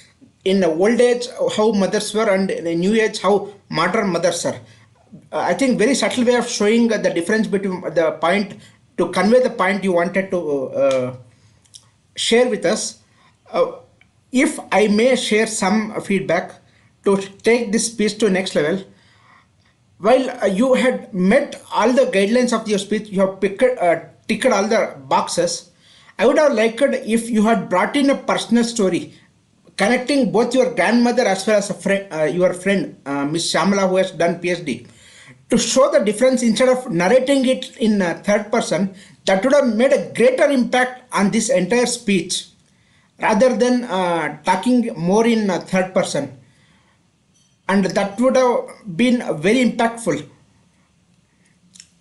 In the old age, how mothers were, and in the new age, how modern mothers are. Uh, I think very subtle way of showing uh, the difference between the point to convey the point you wanted to uh, share with us. Uh, if I may share some feedback to take this piece to next level, while uh, you had met all the guidelines of your speech, you have picked, uh, ticked all the boxes. I would have liked if you had brought in a personal story connecting both your grandmother as well as uh, your friend, uh, Miss Shamala, who has done PhD, to show the difference instead of narrating it in uh, third person. That would have made a greater impact on this entire speech rather than uh, talking more in uh, third person and that would have been very impactful.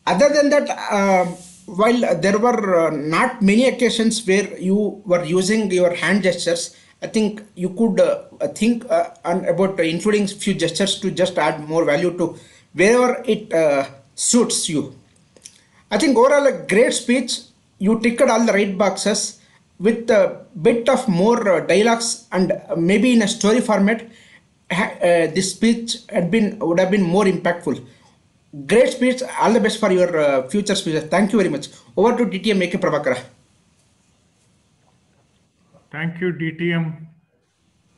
Other than that, uh, while there were not many occasions where you were using your hand gestures, I think you could uh, think uh, about including few gestures to just add more value to wherever it uh, suits you. I think overall a great speech. You ticked all the right boxes with a bit of more uh, dialogues and maybe in a story format. Uh, this speech had been would have been more impactful. Great speech. All the best for your uh, future speeches. Thank you very much. Over to DTM AK Prabhakara. Thank you, DTM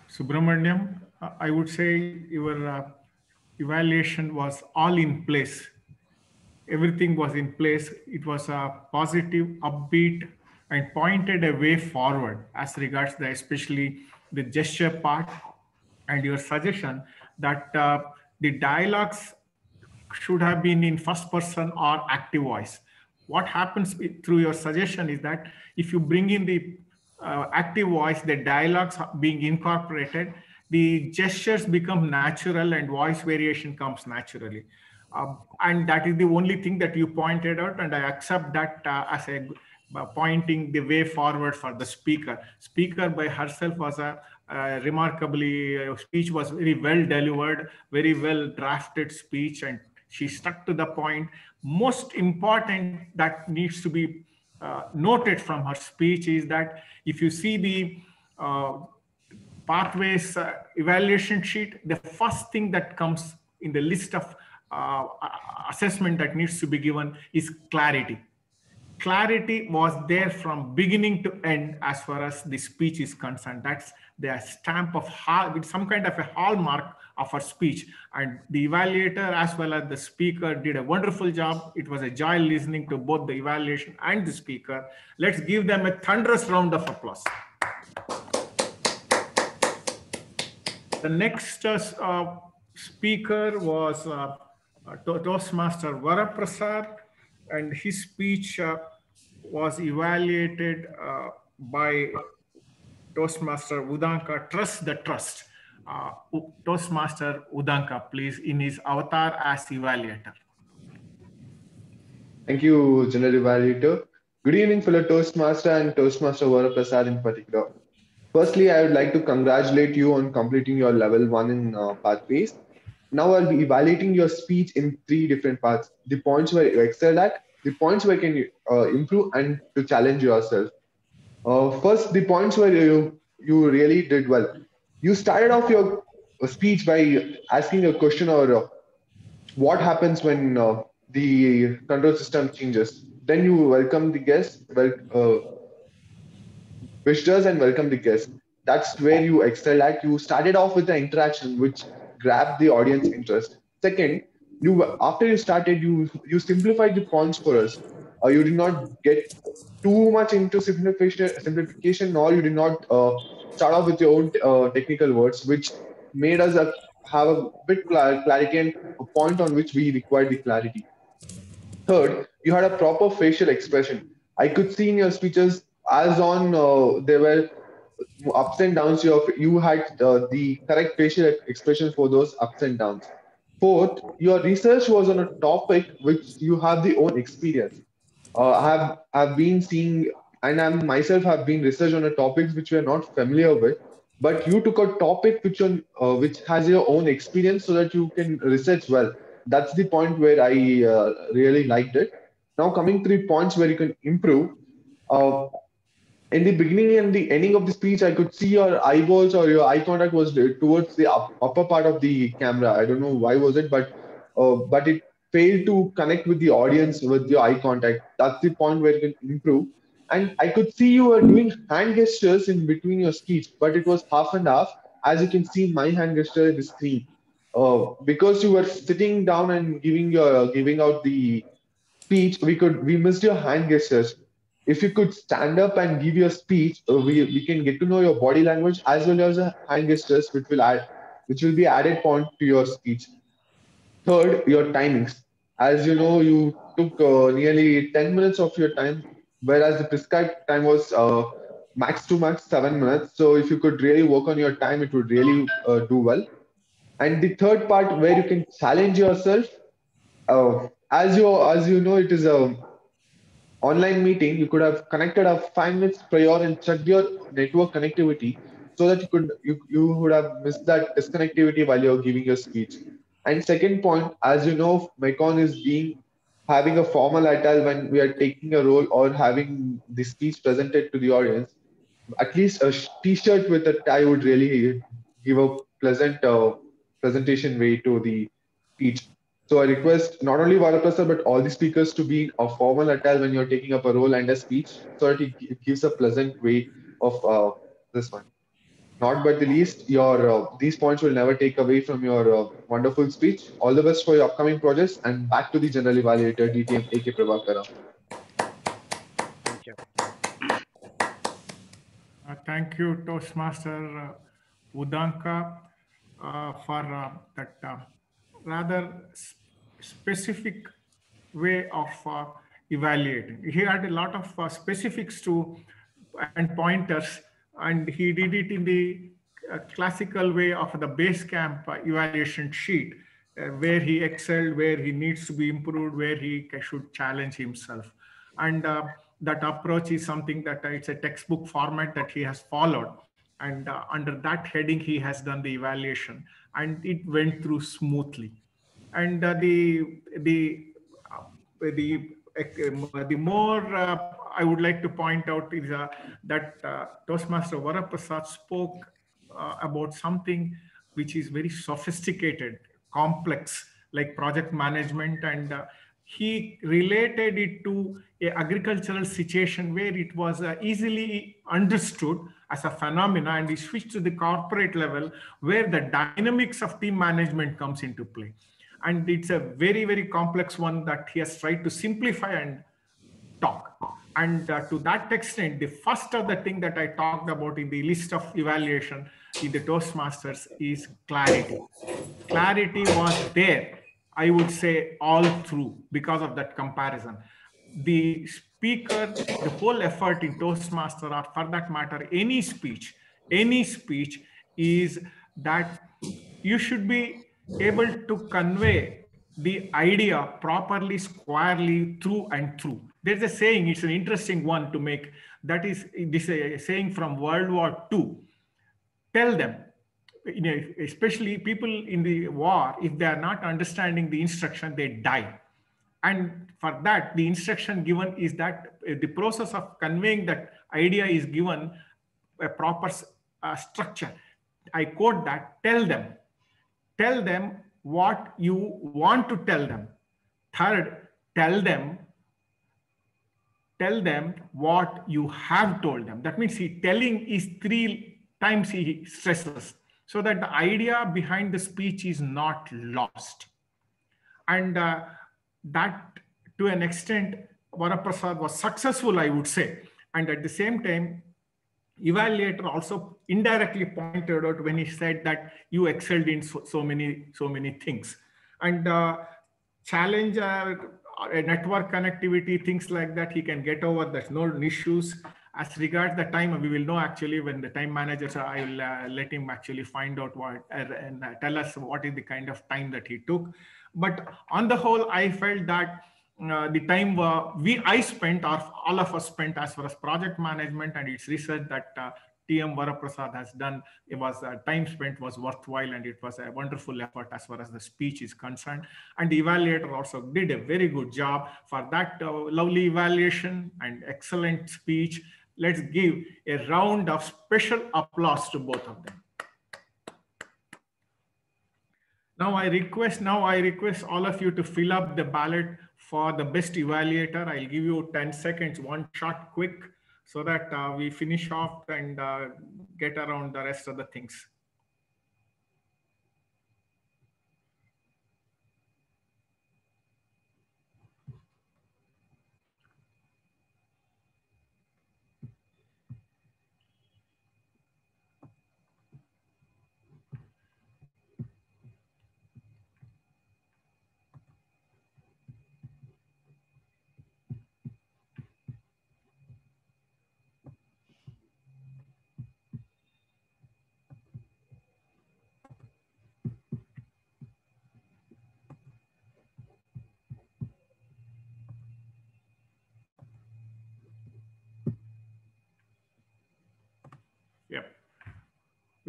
Subramaniam. I would say your uh, evaluation was all in place. Everything was in place. It was a positive, upbeat, and pointed a way forward as regards the especially the gesture part and your suggestion that uh, the dialogues should have been in first person or active voice. What happens through your suggestion is that if you bring in the uh, active voice, the dialogues being incorporated, the gestures become natural and voice variation comes naturally. Uh, and that is the only thing that you pointed out, and I accept that uh, as a uh, pointing the way forward for the speaker. Speaker by herself was a uh, remarkably uh, speech was very well delivered, very well drafted speech, and she stuck to the point. Most important that needs to be uh, noted from her speech is that if you see the uh, pathways uh, evaluation sheet, the first thing that comes in the list of uh, assessment that needs to be given is clarity. Clarity was there from beginning to end as far as the speech is concerned. That's the stamp of with some kind of a hallmark of her speech. And the evaluator as well as the speaker did a wonderful job. It was a joy listening to both the evaluation and the speaker. Let's give them a thunderous round of applause. The next uh, speaker was uh, uh Toastmaster Varaprasad, and his speech uh, was evaluated uh, by Toastmaster Udanka, Trust the Trust uh, Toastmaster Udanka, please, in his avatar as evaluator. Thank you, General Evaluator. Good evening, fellow Toastmaster and Toastmaster Varaprasad in particular. Firstly, I would like to congratulate you on completing your level one in uh, pathways. Now I'll be evaluating your speech in three different parts. The points where you excel at, the points where you can uh, improve and to challenge yourself. Uh, first, the points where you, you really did well you started off your speech by asking a question or uh, what happens when uh, the control system changes. Then you welcome the guest, well, uh, visitors, and welcome the guest. That's where you excel at. You started off with the interaction, which grabbed the audience interest. Second, you after you started, you you simplified the points for us. Uh, you did not get too much into simplification, simplification, nor you did not uh, start off with your own uh, technical words, which made us uh, have a bit clarity and a point on which we required the clarity. Third, you had a proper facial expression. I could see in your speeches, as on uh, there were ups and downs, you, have, you had uh, the correct facial expression for those ups and downs. Fourth, your research was on a topic which you have the own experience. Uh, I have I've been seeing and I myself have been research on a topics which we are not familiar with. But you took a topic which on uh, which has your own experience so that you can research well. That's the point where I uh, really liked it. Now coming the points where you can improve. Uh, in the beginning and the ending of the speech, I could see your eyeballs or your eye contact was towards the up, upper part of the camera. I don't know why was it, but uh, but it failed to connect with the audience with your eye contact. That's the point where you can improve and I could see you were doing hand gestures in between your speech, but it was half and half, as you can see my hand gesture in the screen. Uh, because you were sitting down and giving your giving out the speech, we could we missed your hand gestures. If you could stand up and give your speech, uh, we, we can get to know your body language as well as the hand gestures, which will add which will be added point to your speech. Third, your timings. As you know, you took uh, nearly 10 minutes of your time whereas the prescribed time was uh, max to max seven minutes. So if you could really work on your time, it would really uh, do well. And the third part where you can challenge yourself, uh, as you as you know, it is a online meeting. You could have connected up five minutes prior and checked your network connectivity so that you could you, you would have missed that disconnectivity while you're giving your speech. And second point, as you know, Mecon is being having a formal attire when we are taking a role or having the speech presented to the audience, at least a t-shirt with a tie would really give a pleasant uh, presentation way to the speech. So I request not only Varaprasad, but all the speakers to be in a formal attire when you're taking up a role and a speech so that it gives a pleasant way of uh, this one. Not but the least, your uh, these points will never take away from your uh, wonderful speech. All the best for your upcoming projects and back to the general evaluator, DTM AK Prabhakara. Thank you. Uh, thank you, Toastmaster uh, Udanka, uh, for uh, that uh, rather specific way of uh, evaluating. He had a lot of uh, specifics to and pointers and he did it in the uh, classical way of the base camp uh, evaluation sheet, uh, where he excelled, where he needs to be improved, where he should challenge himself. And uh, that approach is something that uh, it's a textbook format that he has followed. And uh, under that heading, he has done the evaluation and it went through smoothly. And the, the, the, the more I would like to point out is uh, that uh, Toastmaster Varaprasad spoke uh, about something which is very sophisticated, complex, like project management. And uh, he related it to a agricultural situation where it was uh, easily understood as a phenomena and he switched to the corporate level where the dynamics of team management comes into play. And it's a very, very complex one that he has tried to simplify and talk. And uh, to that extent, the first of the thing that I talked about in the list of evaluation in the Toastmasters is clarity. Clarity was there, I would say, all through because of that comparison. The speaker, the whole effort in Toastmaster, or for that matter, any speech, any speech is that you should be able to convey the idea properly, squarely, through and through there's a saying, it's an interesting one to make. That is this saying from World War II. Tell them, you know, especially people in the war, if they are not understanding the instruction, they die. And for that, the instruction given is that uh, the process of conveying that idea is given a proper uh, structure. I quote that, tell them, tell them what you want to tell them. Third, tell them tell them what you have told them. That means he telling is three times he stresses so that the idea behind the speech is not lost. And uh, that to an extent, Varaprasad was successful, I would say. And at the same time, evaluator also indirectly pointed out when he said that you excelled in so, so many, so many things. And uh, challenge network connectivity, things like that, he can get over. There's no issues. As regards the time, we will know actually when the time manager, so I will uh, let him actually find out what uh, and uh, tell us what is the kind of time that he took. But on the whole, I felt that uh, the time we I spent or all of us spent as far as project management and its research that uh, TM Varaprasad has done, it was uh, time spent was worthwhile and it was a wonderful effort as far as the speech is concerned. And the evaluator also did a very good job for that uh, lovely evaluation and excellent speech. Let's give a round of special applause to both of them. Now I request, now I request all of you to fill up the ballot for the best evaluator. I'll give you 10 seconds, one shot quick so that uh, we finish off and uh, get around the rest of the things.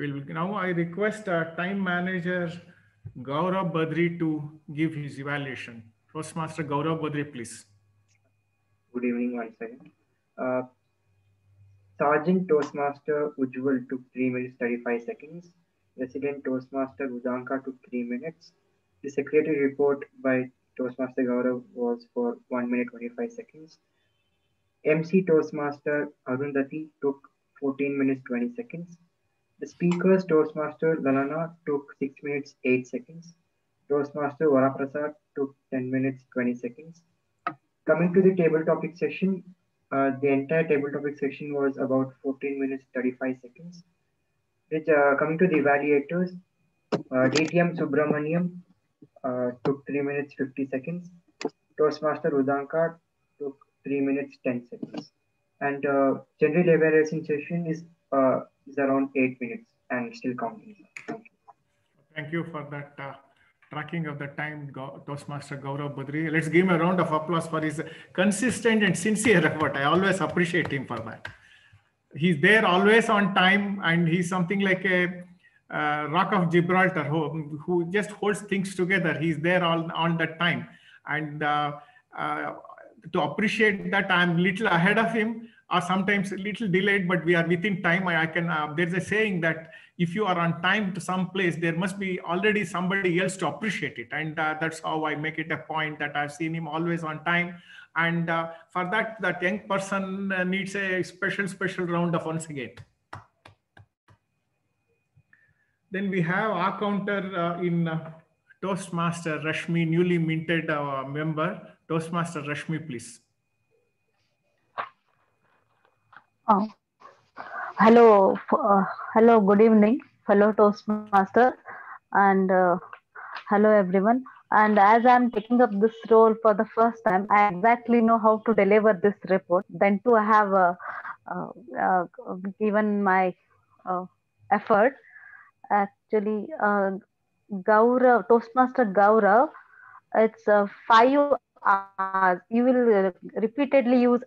Will now I request our time manager Gaurav Badri to give his evaluation. Toastmaster Gaurav Badri, please. Good evening once again. Uh, Sergeant Toastmaster Ujjwal took 3 minutes 35 seconds. Resident Toastmaster Udanka took 3 minutes. The secretary report by Toastmaster Gaurav was for 1 minute 25 seconds. MC Toastmaster Arundhati took 14 minutes 20 seconds. The speaker's Toastmaster Lalana took 6 minutes 8 seconds. Toastmaster Varaprasad took 10 minutes 20 seconds. Coming to the table topic session, uh, the entire table topic section was about 14 minutes 35 seconds. Which, uh, coming to the evaluators, uh, DTM Subramaniam uh, took 3 minutes 50 seconds. Toastmaster Udanka took 3 minutes 10 seconds. And uh, general evaluation session is, uh, is around 8 minutes and still counting. Thank you. Thank you for that uh, tracking of the time, Toastmaster Gaurav Badri. Let's give him a round of applause for his consistent and sincere effort. I always appreciate him for that. He's there always on time and he's something like a uh, rock of Gibraltar who, who just holds things together. He's there all on that time. And uh, uh, to appreciate that, I'm little ahead of him or sometimes a little delayed, but we are within time. I, I can, uh, there's a saying that if you are on time to some place, there must be already somebody else to appreciate it. And uh, that's how I make it a point that I've seen him always on time. And uh, for that, that young person uh, needs a special, special round of once again. Then we have our counter uh, in uh, Toastmaster Rashmi, newly minted member. Toastmaster Rashmi, please. Oh. Hello, uh, hello, good evening, fellow Toastmaster, and uh, hello everyone. And as I'm taking up this role for the first time, I exactly know how to deliver this report. Then too, I have uh, uh given my uh, effort. Actually, uh, Gaurav, Toastmaster Gaurav, it's five hours. You will repeatedly use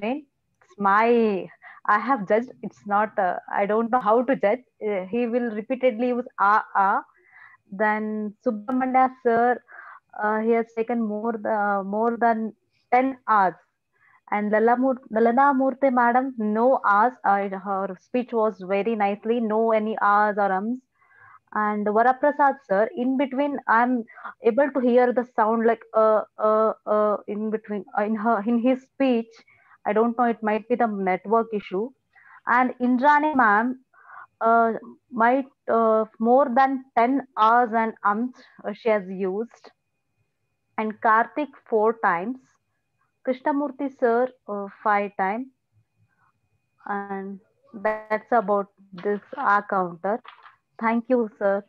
name. It's my I have judged. It's not. Uh, I don't know how to judge. Uh, he will repeatedly use ah ah. Then Subramanya sir, uh, he has taken more the, more than ten hours. And Lalana Murthy madam, no hours. Uh, her speech was very nicely. No any ahs or ums. And Varaprasad sir, in between, I'm able to hear the sound like uh uh uh in between uh, in her in his speech I don't know, it might be the network issue. And Indrani ma'am uh, might uh, more than 10 hours and ums uh, she has used. And Karthik four times. Krishnamurti sir uh, five times. And that's about this R counter. Thank you, sir.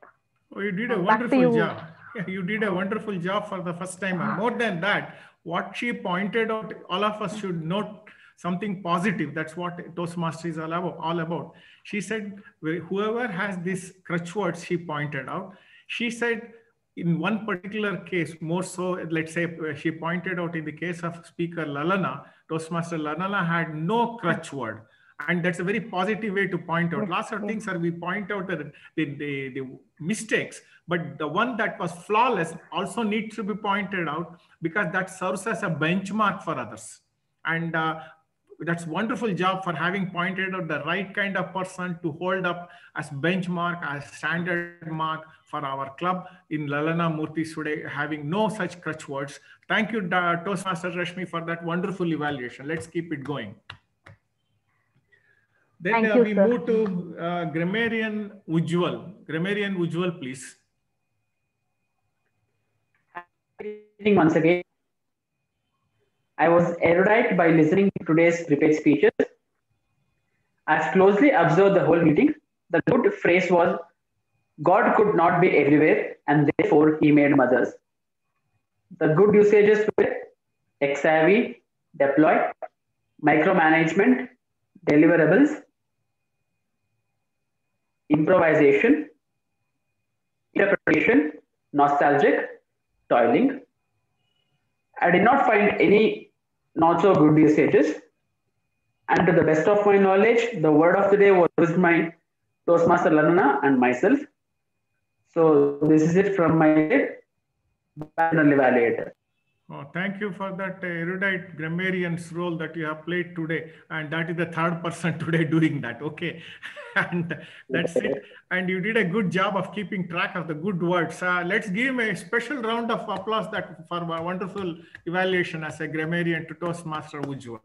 Oh, you did a wonderful you. job. You did a wonderful job for the first time. More than that, what she pointed out, all of us should note something positive. That's what Toastmaster is all about. All about. She said, whoever has this crutch words, she pointed out. She said, in one particular case, more so, let's say uh, she pointed out in the case of Speaker Lalana, Toastmaster Lalana had no crutch word. And that's a very positive way to point out. Lots of things are we point out the, the, the, the mistakes, but the one that was flawless also needs to be pointed out because that serves as a benchmark for others. And uh, that's wonderful job for having pointed out the right kind of person to hold up as benchmark, as standard mark for our club in Lalana Murthy today, having no such crutch words. Thank you, Toastmaster Rashmi, for that wonderful evaluation. Let's keep it going. Then uh, we sir. move to uh, grammarian Ujjwal. Grammarian Ujjwal, please. Once again. I was erudite by listening to today's prepared speeches. I've closely observed the whole meeting. The good phrase was, God could not be everywhere, and therefore he made mothers. The good usages were tech-savvy, deploy, micromanagement, deliverables, improvisation, interpretation, nostalgic, toiling. I did not find any not so good usages. And to the best of my knowledge, the word of the day was used by Toastmaster Lalana and myself. So this is it from my panel evaluator. Oh, thank you for that erudite grammarian's role that you have played today. And that is the third person today doing that. Okay. and that's it. And you did a good job of keeping track of the good words. Uh, let's give him a special round of applause that for a wonderful evaluation as a grammarian to Toastmaster Ujjwal.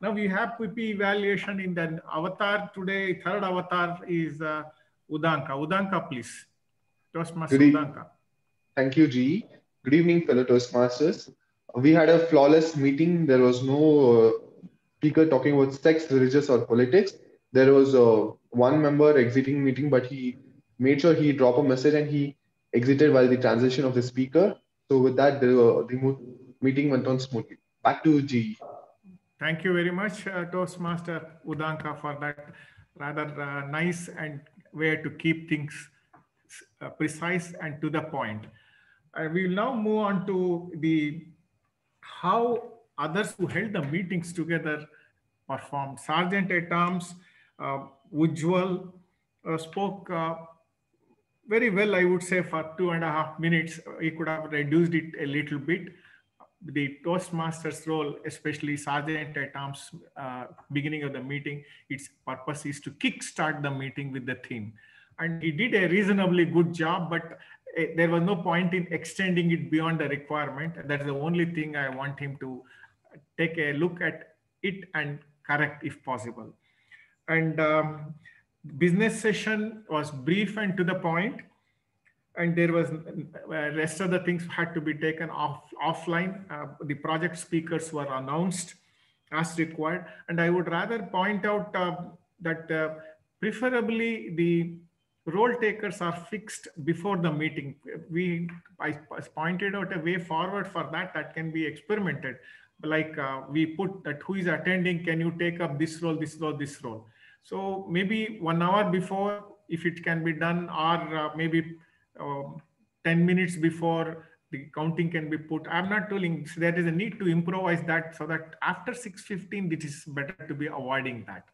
Now we have PP evaluation in the avatar today. Third avatar is uh, Udanka. Udanka, please. Toastmaster Udanka. Thank you, G. Good evening, fellow Toastmasters. We had a flawless meeting. There was no uh, speaker talking about sex, religious, or politics. There was uh, one member exiting meeting, but he made sure he dropped a message and he exited while the transition of the speaker. So with that, the, uh, the meeting went on smoothly. Back to G. Thank you very much, uh, Toastmaster Udanka, for that rather uh, nice and way to keep things uh, precise and to the point. Uh, we will now move on to the how others who held the meetings together performed. Sergeant at Arms, uh, Ujjwal uh, spoke uh, very well, I would say, for two and a half minutes. He could have reduced it a little bit. The Toastmasters role, especially Sergeant at Arms, uh, beginning of the meeting, its purpose is to kickstart the meeting with the theme. And he did a reasonably good job, but Eh, there was no point in extending it beyond the requirement. That's the only thing I want him to take a look at it and correct if possible. And um, business session was brief and to the point, and there was uh, rest of the things had to be taken off offline. Uh, the project speakers were announced as required, and I would rather point out uh, that uh, preferably the role takers are fixed before the meeting. We I pointed out a way forward for that that can be experimented. Like uh, we put that who is attending, can you take up this role, this role, this role. So maybe one hour before, if it can be done, or uh, maybe um, 10 minutes before the counting can be put. I'm not telling so there is a need to improvise that so that after 6.15, it is better to be avoiding that.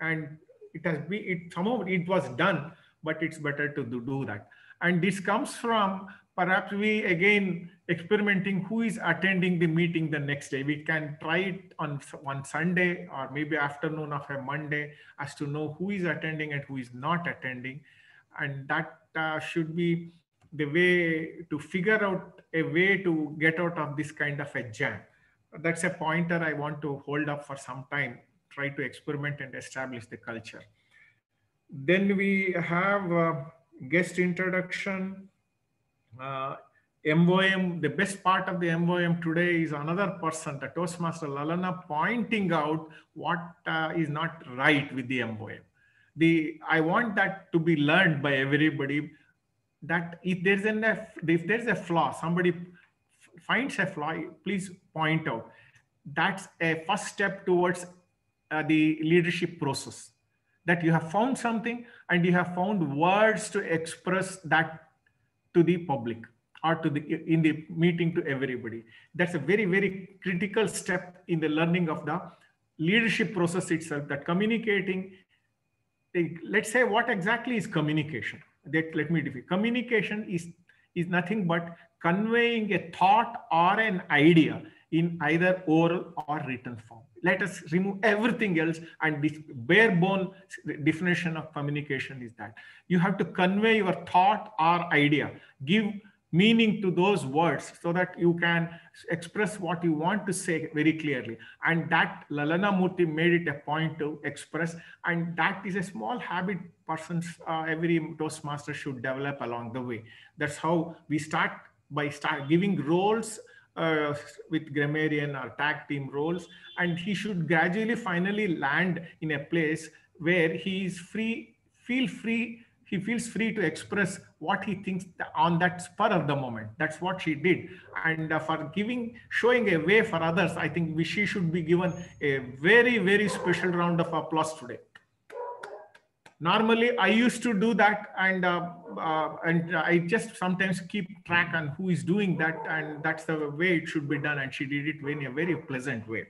And it has been, it somehow it was done but it's better to do, that. And this comes from perhaps we again experimenting who is attending the meeting the next day. We can try it on one Sunday or maybe afternoon of a Monday as to know who is attending and who is not attending. And that uh, should be the way to figure out a way to get out of this kind of a jam. That's a pointer I want to hold up for some time, try to experiment and establish the culture. Then we have uh, guest introduction. Uh, MOM, the best part of the MOM today is another person, the Toastmaster Lalana, pointing out what uh, is not right with the MOM. The, I want that to be learned by everybody that if there's an if there's a flaw, somebody finds a flaw, please point out. That's a first step towards uh, the leadership process that you have found something and you have found words to express that to the public or to the in the meeting to everybody. That's a very very critical step in the learning of the leadership process itself that communicating let's say what exactly is communication? That let me define. Communication is is nothing but conveying a thought or an idea in either oral or written form. Let us remove everything else and this bare bone definition of communication is that. You have to convey your thought or idea. Give meaning to those words so that you can express what you want to say very clearly. And that lalana murthy made it a point to express and that is a small habit persons uh, every toastmaster should develop along the way. That's how we start by start giving roles uh, with grammarian or tag team roles and he should gradually finally land in a place where he is free feel free he feels free to express what he thinks on that spur of the moment. That's what she did. And uh, for giving showing a way for others i think she should be given a very very special round of applause today normally i used to do that and uh, uh, and i just sometimes keep track on who is doing that and that's the way it should be done and she did it in a very pleasant way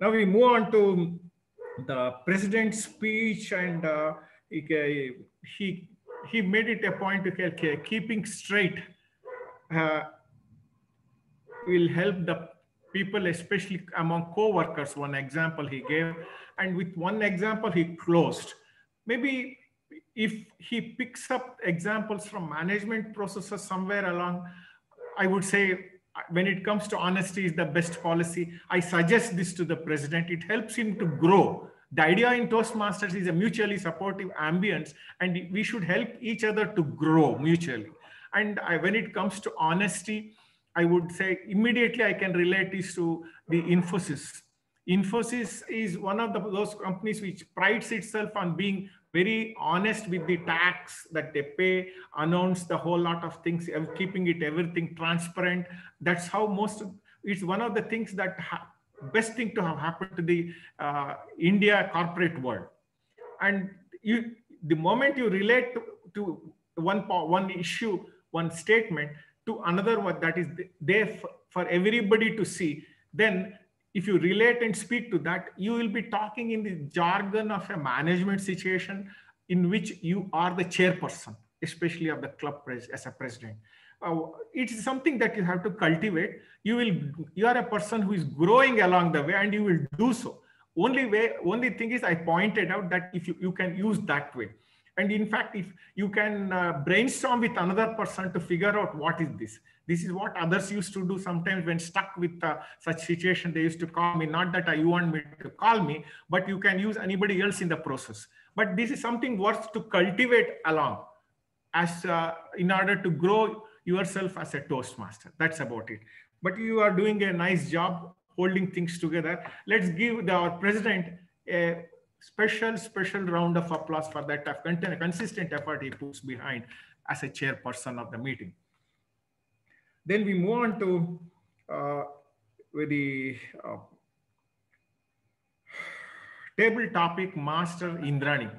now we move on to the president's speech and uh, he, he made it a point to keeping straight uh, will help the people, especially among co-workers, one example he gave. And with one example, he closed. Maybe if he picks up examples from management processes somewhere along, I would say uh, when it comes to honesty is the best policy. I suggest this to the president. It helps him to grow. The idea in Toastmasters is a mutually supportive ambience, and we should help each other to grow mutually. And I, when it comes to honesty, I would say immediately I can relate this to the Infosys. Infosys is one of the, those companies which prides itself on being very honest with the tax that they pay, announce the whole lot of things, keeping it everything transparent. That's how most, it's one of the things that best thing to have happened to the uh, India corporate world. And you, the moment you relate to, to one, one issue, one statement to another one that is there for everybody to see, then if you relate and speak to that, you will be talking in the jargon of a management situation in which you are the chairperson, especially of the club as a president. Uh, it's something that you have to cultivate. You will, you are a person who is growing along the way, and you will do so. Only way, only thing is, I pointed out that if you, you can use that way. And in fact, if you can uh, brainstorm with another person to figure out what is this, this is what others used to do sometimes when stuck with uh, such situation. They used to call me, not that I want me to call me, but you can use anybody else in the process. But this is something worth to cultivate along as uh, in order to grow yourself as a Toastmaster. That's about it. But you are doing a nice job holding things together. Let's give the, our president a special, special round of applause for that of consistent effort he puts behind as a chairperson of the meeting. Then we move on to uh, with the uh, table topic master Indrani.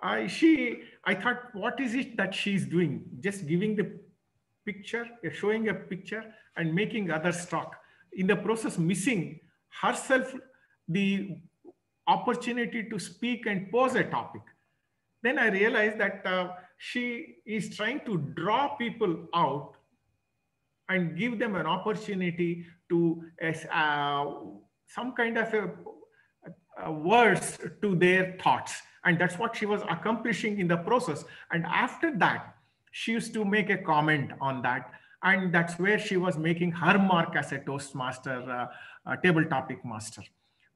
I, she, I thought, what is it that she's doing? Just giving the picture, showing a picture and making others talk. In the process, missing herself the opportunity to speak and pose a topic. Then I realized that uh, she is trying to draw people out and give them an opportunity to uh, some kind of a, a words to their thoughts. And that's what she was accomplishing in the process. And after that, she used to make a comment on that. And that's where she was making her mark as a Toastmaster, uh, table topic master.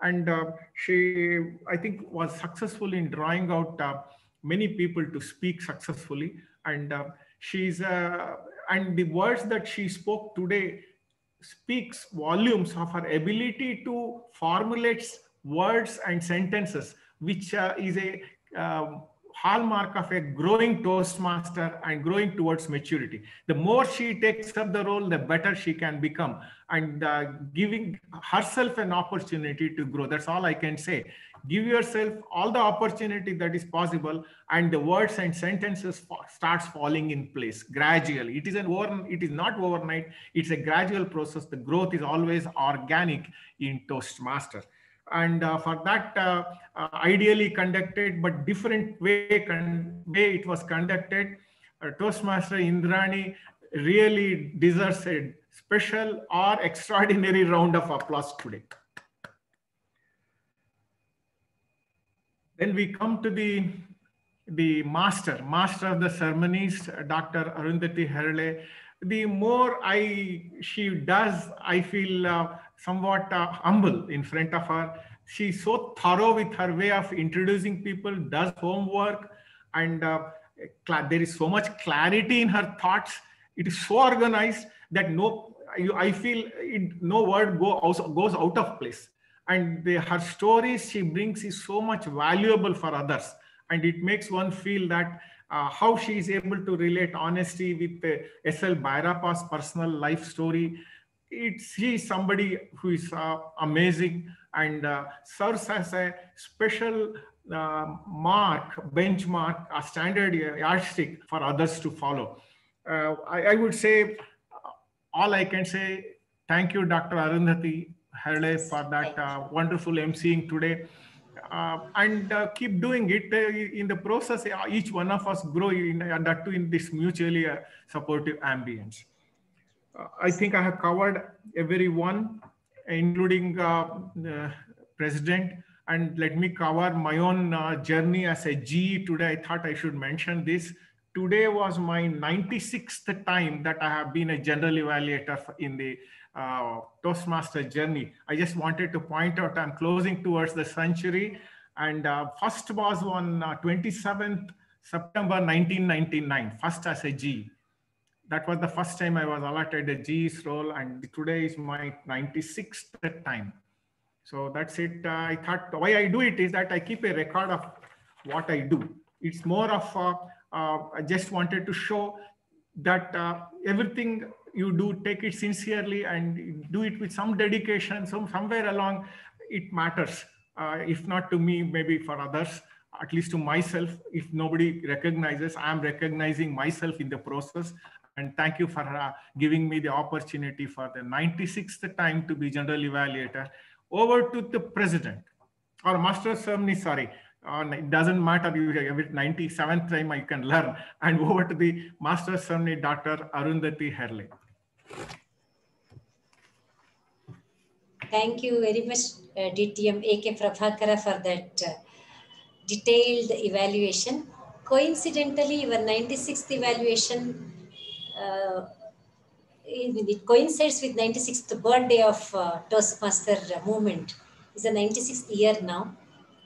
And uh, she, I think, was successful in drawing out uh, many people to speak successfully. And uh, she's and the words that she spoke today speaks volumes of her ability to formulate words and sentences, which uh, is a um, hallmark of a growing Toastmaster and growing towards maturity. The more she takes up the role, the better she can become. And uh, giving herself an opportunity to grow. That's all I can say. Give yourself all the opportunity that is possible and the words and sentences starts falling in place gradually. It is an over it is not overnight. It's a gradual process. The growth is always organic in toastmaster and uh, for that uh, uh, ideally conducted but different way, way it was conducted uh, toastmaster indrani really deserves a special or extraordinary round of applause today Then we come to the, the master, master of the ceremonies, Dr. Arundhati Herle. The more I she does, I feel uh, somewhat uh, humble in front of her. She's so thorough with her way of introducing people, does homework, and uh, there is so much clarity in her thoughts. It is so organized that no, I feel it, no word go, goes out of place and the, her stories she brings is so much valuable for others and it makes one feel that uh, how she is able to relate honesty with uh, SL Bhairappa's personal life story. It's she is somebody who is uh, amazing and uh, serves as a special uh, mark, benchmark, a standard yardstick for others to follow. Uh, I, I, would say all I can say, thank you, Dr. Arundhati, Herle for that uh, wonderful emceeing today. Uh, and uh, keep doing it uh, in the process. Uh, each one of us grow in, and that too in this mutually uh, supportive ambience. I think I have covered everyone, including president. And let me cover my own journey as a G today. I thought I should mention this today was my 96th time that I have been a general evaluator in the uh, Toastmaster journey. I just wanted to point out I'm closing towards the century. And uh, first was on uh, 27th September 1999, first as a G. That was the first time I was allotted a G's role, and today is my 96th time. So that's it. Uh, I thought why I do it is that I keep a record of what I do. It's more of uh, I just wanted to show that uh, everything you do, take it sincerely and do it with some dedication. So somewhere along, it matters. Uh, if not to me, maybe for others, at least to myself. If nobody recognizes, I'm recognizing myself in the process. And thank you for uh, giving me the opportunity for the 96th time to be general evaluator. Over to the president or master ceremony, sorry. On it doesn't matter you every 97th time you can learn. And over to the master ceremony dr arundhati herle thank you very much uh, dtm ak prabhakara for that uh, detailed evaluation. Coincidentally your 96th evaluation uh, it coincides with 96th birthday of uh, toastmaster movement It's the 96th year now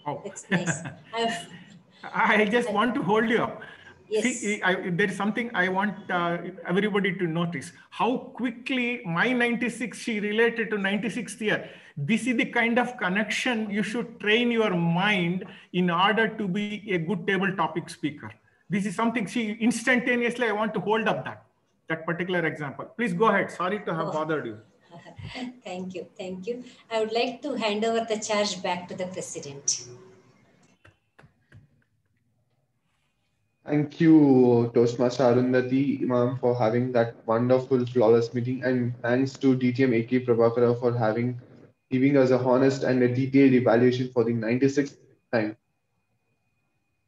Oh. It's nice. i just want to hold you up. Yes. See, I, there is something I want uh, everybody to notice how quickly my 96 she related to 96th year. This is the kind of connection you should train your mind in order to be a good table topic speaker. This is something she instantaneously I want to hold up that that particular example. Please go ahead. Sorry to have oh. bothered you. thank you. Thank you. I would like to hand over the charge back to the president. Thank you, Toastmaster Arundhati Imam, for having that wonderful, flawless meeting. And thanks to DTM AK Prabhakara for having giving us a honest and a detailed evaluation for the 96th time.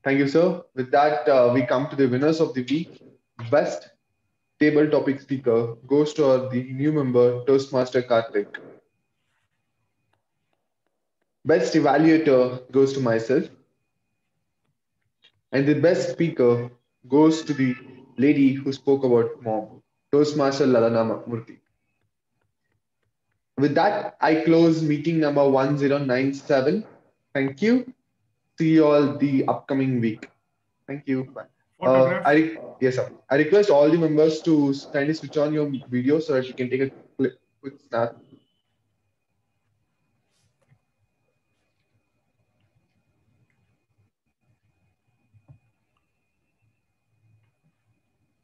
Thank you, sir. With that, uh, we come to the winners of the week. Best table topic speaker goes to the new member, Toastmaster Karthik. Best evaluator goes to myself. And the best speaker goes to the lady who spoke about mom, Toastmaster Lalana Murthy. With that, I close meeting number 1097. Thank you. See you all the upcoming week. Thank you. Bye. Uh, I, yes, sir. I request all the members to kindly switch on your video so that you can take a quick, quick snap.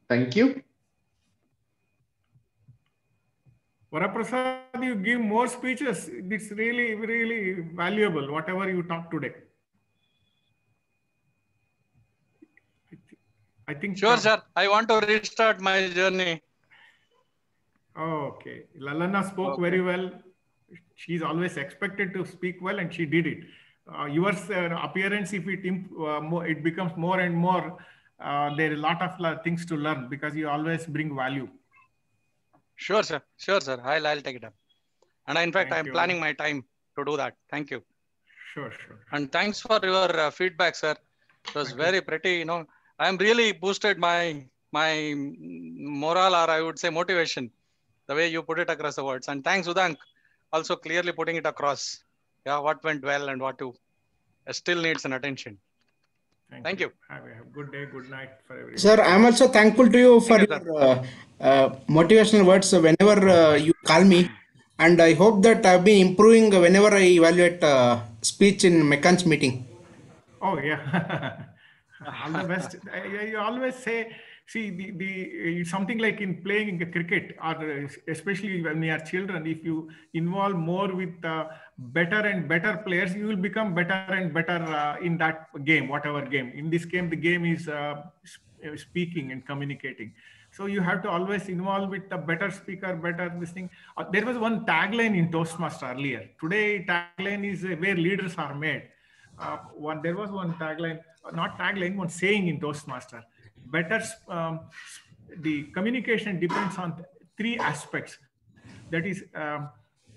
Thank you. Varaprasad, you give more speeches. It's really, really valuable, whatever you talk today. I think. Sure, sir. I want to restart my journey. Oh, okay. Lalana spoke okay. very well. She's always expected to speak well, and she did it. Uh, your uh, appearance, if it uh, more, it becomes more and more, uh, there are a lot of things to learn because you always bring value. Sure, sir. Sure, sir. I'll, I'll take it up. And in fact, Thank I'm you. planning my time to do that. Thank you. Sure, sure. And thanks for your uh, feedback, sir. It was Thank very you. pretty, you know, I'm really boosted my my morale or I would say motivation, the way you put it across the words. And thanks, Udanka, also clearly putting it across. Yeah, what went well and what to uh, still needs an attention. Thank, Thank you. you. Have a good day, good night for everyone. Sir, I'm also thankful to you for you, your uh, uh, motivational words whenever uh, you call me. And I hope that I've been improving whenever I evaluate uh, speech in Mecon's meeting. Oh, yeah. all best. I, I always say, see, the, the something like in playing cricket, or especially when we are children, if you involve more with uh, better and better players, you will become better and better uh, in that game, whatever game. In this game, the game is uh, speaking and communicating. So you have to always involve with the better speaker, better this thing. Uh, there was one tagline in Toastmaster earlier. Today, tagline is uh, where leaders are made. Uh, one there was one tagline not tagline, one saying in Toastmaster. Better, um, the communication depends on three aspects. That is um,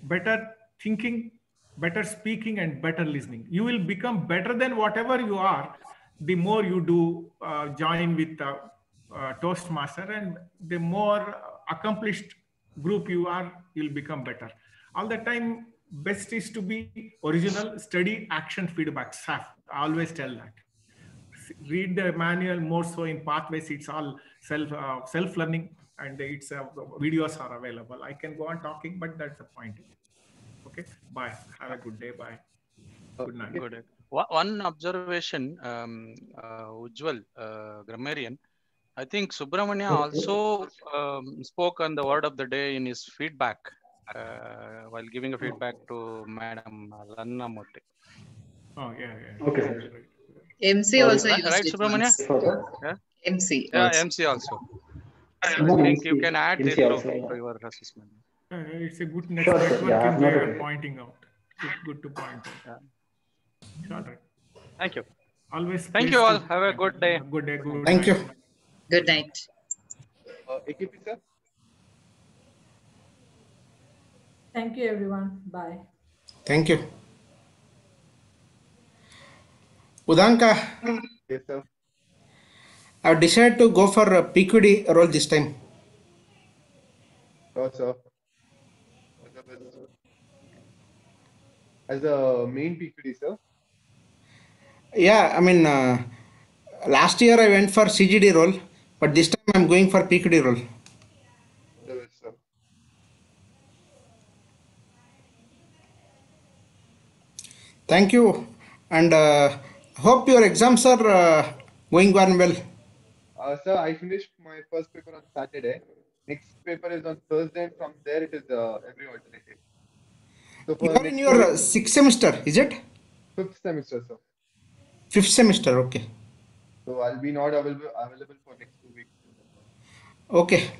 better thinking, better speaking, and better listening. You will become better than whatever you are the more you do uh, join with uh, uh, Toastmaster and the more accomplished group you are, you'll become better. All the time, best is to be original, study, action, feedback. SAF. I always tell that. Read the manual more so in pathways. It's all self uh, self learning, and it's uh, videos are available. I can go on talking, but that's the point. Okay. Bye. Have a good day. Bye. Good night. Good. One observation, um, uh, Ujjwal, uh, grammarian. I think Subramania also um, spoke on the word of the day in his feedback while giving a feedback to Madam Lalana Murthy. Oh, yeah, yeah. Okay. MC also right, used right it Subramania? once. Yeah? MC. Yeah, also. MC also. I think you can add this MC to also, yeah. your assessment. Uh, it's a good net- Sure, sir. Yeah, I've way noted of it. pointing out. Good, good to point out. All right. Thank you. Always. Thank you all. Have a good day. Good day. Good Thank night. you. Good night. Uh, AKP, sir? Thank you, everyone. Bye. Thank you. Udanka, Yes, sir. I've decided to go for a PQD role this time. Sure, sir. As a main PQD, sir. Yeah, I mean, uh, last year I went for CGD role, but this time I'm going for PQD role. Yes, sir. Thank you, and uh, hope your exams are uh, going on well. Uh, sir, I finished my first paper on Saturday. Next paper is on Thursday, and from there it is uh, every alternate day. So You are in your uh, sixth semester, is it? fifth semester, sir. Fifth semester, okay. So I'll be not available available for next two weeks. Okay,